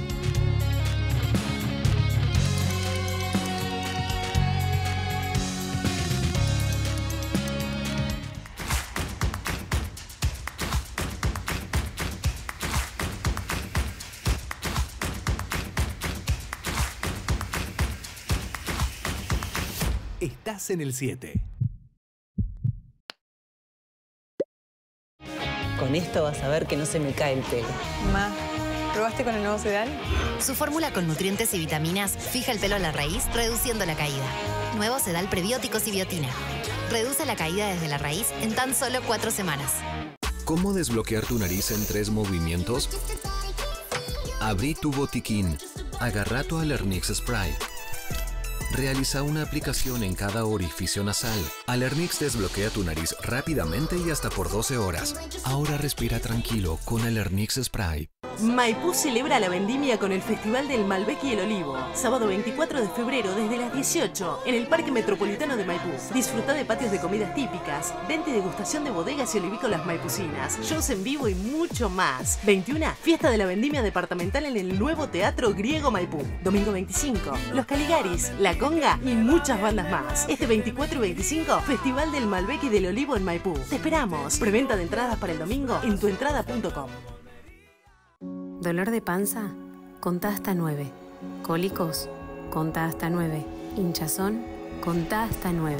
Estás en el 7. Con esto vas a ver que no se me cae el pelo. Ma, ¿probaste con el nuevo sedal? Su fórmula con nutrientes y vitaminas fija el pelo a la raíz, reduciendo la caída. Nuevo Sedal Prebióticos y Biotina. Reduce la caída desde la raíz en tan solo cuatro semanas. ¿Cómo desbloquear tu nariz en tres movimientos? Abrí tu botiquín. Agarra tu Alernix Spray. Realiza una aplicación en cada orificio nasal. Alernix desbloquea tu nariz rápidamente y hasta por 12 horas. Ahora respira tranquilo con Alernix Spray. Maipú celebra la vendimia con el Festival del Malbec y el Olivo. Sábado 24 de febrero desde las 18 en el Parque Metropolitano de Maipú. Disfruta de patios de comidas típicas, venta y degustación de bodegas y olivícolas maipucinas, shows en vivo y mucho más. 21. Fiesta de la vendimia departamental en el nuevo Teatro Griego Maipú. Domingo 25. Los Caligaris, La Conga y muchas bandas más. Este 24 y 25, Festival del Malbec y del Olivo en Maipú. Te esperamos. Preventa de entradas para el domingo en tuentrada.com. Dolor de panza, contá hasta 9. Cólicos, contá hasta 9. Hinchazón, contá hasta 9.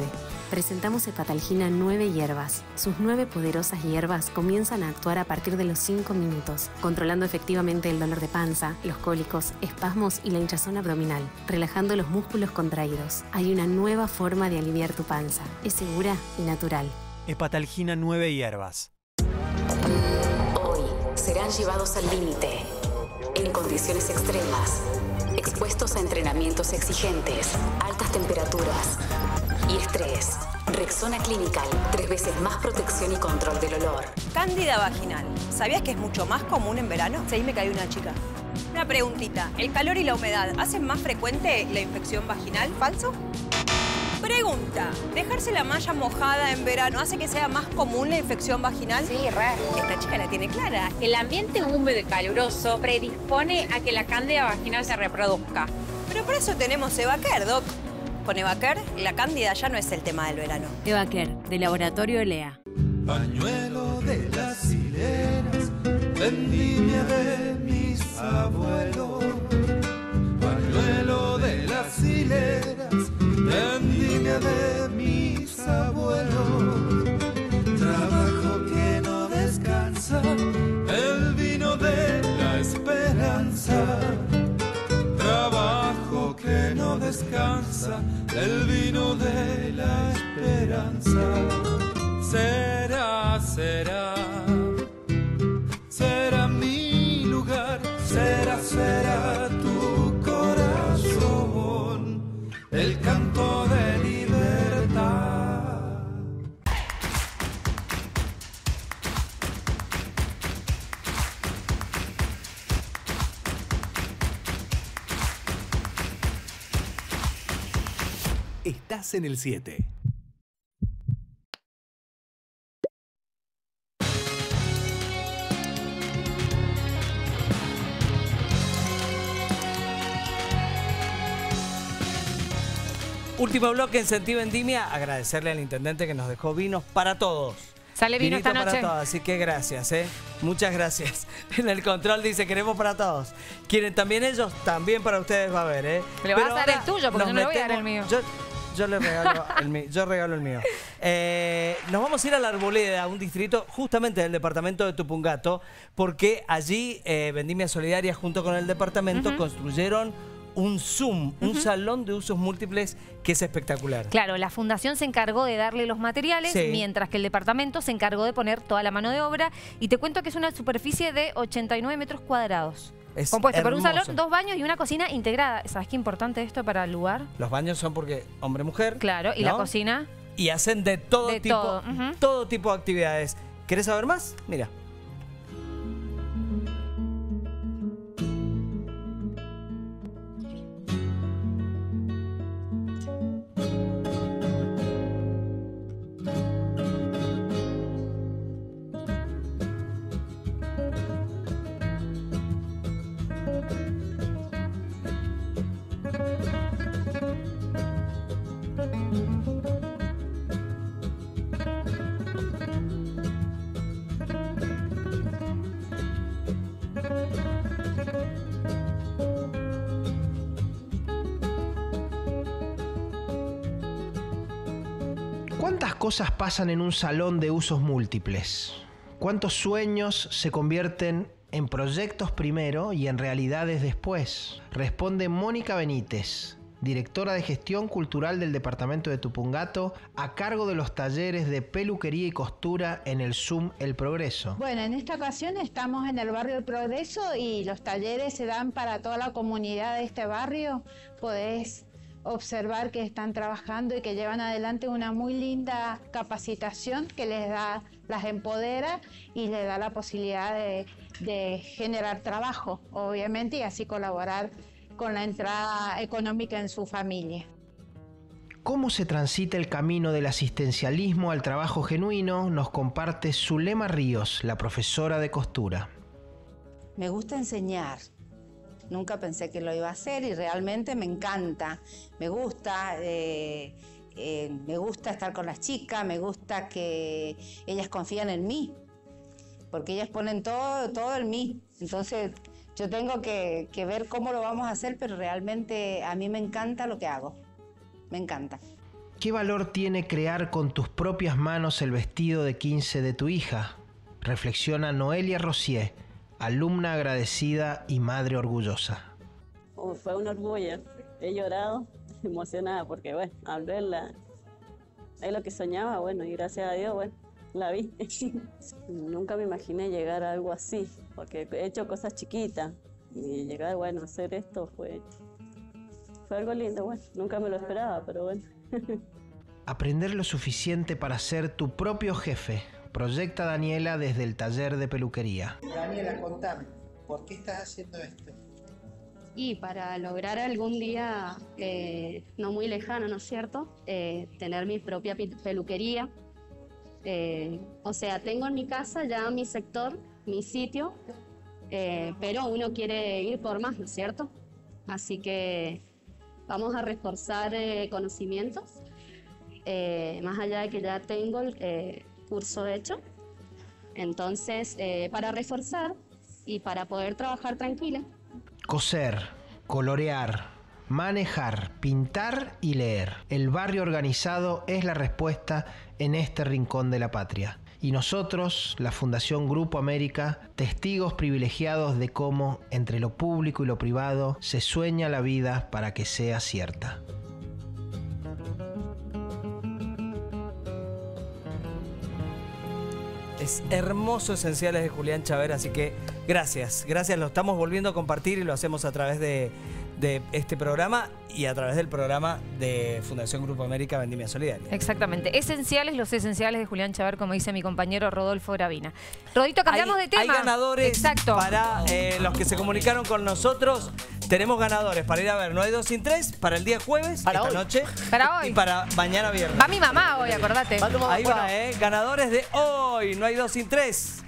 Presentamos Hepatalgina 9 hierbas. Sus 9 poderosas hierbas comienzan a actuar a partir de los 5 minutos, controlando efectivamente el dolor de panza, los cólicos, espasmos y la hinchazón abdominal, relajando los músculos contraídos. Hay una nueva forma de aliviar tu panza. Es segura y natural. Hepatalgina 9 hierbas. Hoy serán llevados al límite, en condiciones extremas, expuestos a entrenamientos exigentes, altas temperaturas y estrés. Rexona Clinical, tres veces más protección y control del olor. Cándida vaginal. ¿Sabías que es mucho más común en verano? Sí, me cayó una chica. Una preguntita. ¿El calor y la humedad hacen más frecuente la infección vaginal? ¿Falso? Pregunta. ¿Dejarse la malla mojada en verano hace que sea más común la infección vaginal? Sí, raro. Esta chica la tiene clara. El ambiente húmedo y caluroso predispone a que la cándida vaginal se reproduzca. Pero por eso tenemos Evaquer, Doc. Con Evaquer, la cándida ya no es el tema del verano. Evaquer, de Laboratorio Lea. Pañuelo de las hileras, vendimia de mis abuelos. Pañuelo de las hileras, vendimia de mis abuelos. Descansa, el vino de la esperanza. Será, será, será mi lugar, será, será Estás en el 7. Último bloque en Sentido Vendimia. Agradecerle al intendente que nos dejó vinos para todos. Sale vino Vinito esta para todos, así que gracias, ¿eh? Muchas gracias. En el control dice queremos para todos. Quieren también ellos, también para ustedes va a haber, ¿eh? Le vas a dar el tuyo, porque yo no le voy a dar el metemos- mío. Yo, yo le regalo el mío. Yo regalo el mío. Eh, nos vamos a ir a la Arboleda, un distrito justamente del departamento de Tupungato, porque allí eh, Vendimia Solidaria junto con el departamento construyeron un Zoom, un salón de usos múltiples que es espectacular. Claro, la fundación se encargó de darle los materiales, Sí. mientras que el departamento se encargó de poner toda la mano de obra. Y te cuento que es una superficie de 89 metros cuadrados. Es Compuesto por un salón, dos baños y una cocina integrada. ¿Sabes qué importante esto para el lugar? Los baños son porque hombre-mujer. Claro, y la cocina. Y hacen de todo De tipo, todo, todo tipo de actividades. ¿Querés saber más? Mira. Cosas pasan en un salón de usos múltiples? ¿Cuántos sueños se convierten en proyectos primero y en realidades después? Responde Mónica Benítez, directora de gestión cultural del departamento de Tupungato, a cargo de los talleres de peluquería y costura en el Zoom El Progreso. Bueno, en esta ocasión estamos en el barrio El Progreso y los talleres se dan para toda la comunidad de este barrio. Podés observar que están trabajando y que llevan adelante una muy linda capacitación que les da, las empodera y les da la posibilidad de, de generar trabajo, obviamente, y así colaborar con la entrada económica en su familia. ¿Cómo se transita el camino del asistencialismo al trabajo genuino? Nos comparte Zulema Ríos, la profesora de costura. Me gusta enseñar. Nunca pensé que lo iba a hacer y realmente me encanta. Me gusta, eh, eh, me gusta estar con las chicas, me gusta que ellas confían en mí, porque ellas ponen todo, todo en mí. Entonces yo tengo que, que ver cómo lo vamos a hacer, pero realmente a mí me encanta lo que hago. Me encanta. ¿Qué valor tiene crear con tus propias manos el vestido de 15 de tu hija? Reflexiona Noelia Rossier, alumna agradecida y madre orgullosa. Oh, fue un orgullo. He llorado, emocionada, porque bueno, al verla, es lo que soñaba, bueno, y gracias a Dios, bueno, la vi. Nunca me imaginé llegar a algo así, porque he hecho cosas chiquitas, y llegar, bueno, a hacer esto fue, fue algo lindo, bueno, nunca me lo esperaba, pero bueno. Aprender lo suficiente para ser tu propio jefe. Proyecta Daniela desde el taller de peluquería. Daniela, contame, ¿por qué estás haciendo esto? Y para lograr algún día, eh, no muy lejano, ¿no es cierto?, Eh, tener mi propia pi- peluquería. Eh, o sea, tengo en mi casa ya mi sector, mi sitio, eh, pero uno quiere ir por más, ¿no es cierto? Así que vamos a reforzar eh, conocimientos, eh, más allá de que ya tengo el eh, curso hecho. Entonces, eh, para reforzar y para poder trabajar tranquila, Coser, colorear, manejar, pintar y leer. El barrio organizado es la respuesta en este rincón de la patria. Y nosotros, la Fundación Grupo América, testigos privilegiados de cómo entre lo público y lo privado se sueña la vida para que sea cierta. Es hermoso Esenciales de Julián Chávez, así que gracias, gracias. Lo estamos volviendo a compartir y lo hacemos a través de, de este programa y a través del programa de Fundación Grupo América Vendimia Solidaria. Exactamente. Esenciales, los esenciales de Julián Chavar, como dice mi compañero Rodolfo Gravina. Rodito, cambiamos hay, de tema. Hay ganadores Exacto. para eh, los que se comunicaron con nosotros. Tenemos ganadores para ir a ver No hay dos sin tres para el día jueves, esta hoy. noche. Para hoy. Y para mañana viernes. Va mi mamá hoy, acordate. Ahí va, ¿eh? Ganadores de hoy. No hay dos sin tres.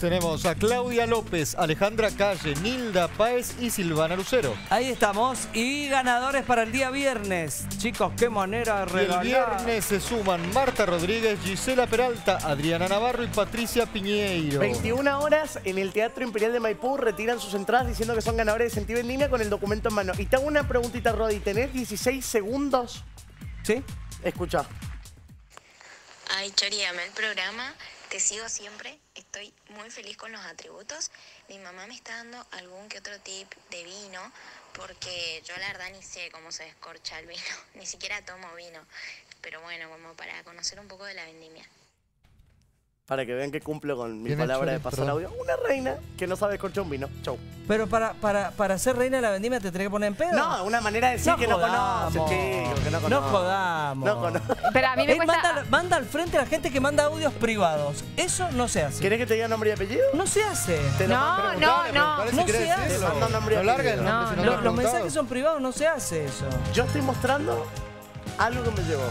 Tenemos a Claudia López, Alejandra Calle, Nilda Páez y Silvana Lucero. Ahí estamos. Y ganadores para el día viernes. Chicos, qué manera de Y el regalar. viernes se suman Marta Rodríguez, Gisela Peralta, Adriana Navarro y Patricia Piñeiro. 21 horas en el Teatro Imperial de Maipú retiran sus entradas diciendo que son ganadores de Sentido en línea con el documento en mano. Y te hago una preguntita, Rodi. ¿Tenés 16 segundos? ¿Sí? Escucha. Ay, Chori, amé el programa. Te sigo siempre. Estoy muy feliz con los atributos. Mi mamá me está dando algún que otro tip de vino, porque yo la verdad ni sé cómo se descorcha el vino. Ni siquiera tomo vino. Pero bueno, como para conocer un poco de la vendimia. Para que vean que cumplo con mi palabra de pasar perdón. audio. Una reina que no sabe escorchar un vino. Chau. Pero para, para, para ser reina de la vendimia te tenés que poner en pedo. No, una manera de decir que no conoce, chico, que no No conoce. jodamos. No conoce. Pero a mí me Él cuesta- manda, manda al frente a la gente que manda audios privados. Eso no se hace. ¿Querés que te diga nombre y apellido? No se hace. Te lo No, no, no. si No se hace. nombre y No el apellido. no lo Los- los mensajes son privados, no se hace eso. Yo estoy mostrando algo que me llegó.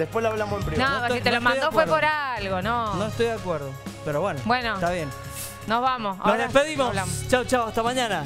Después lo hablamos en privado. No, estoy- que te lo no mandó fue por algo, no. No estoy de acuerdo. Pero bueno. Bueno. Está bien. Nos vamos. Nos despedimos. Chao, chao. Hasta mañana.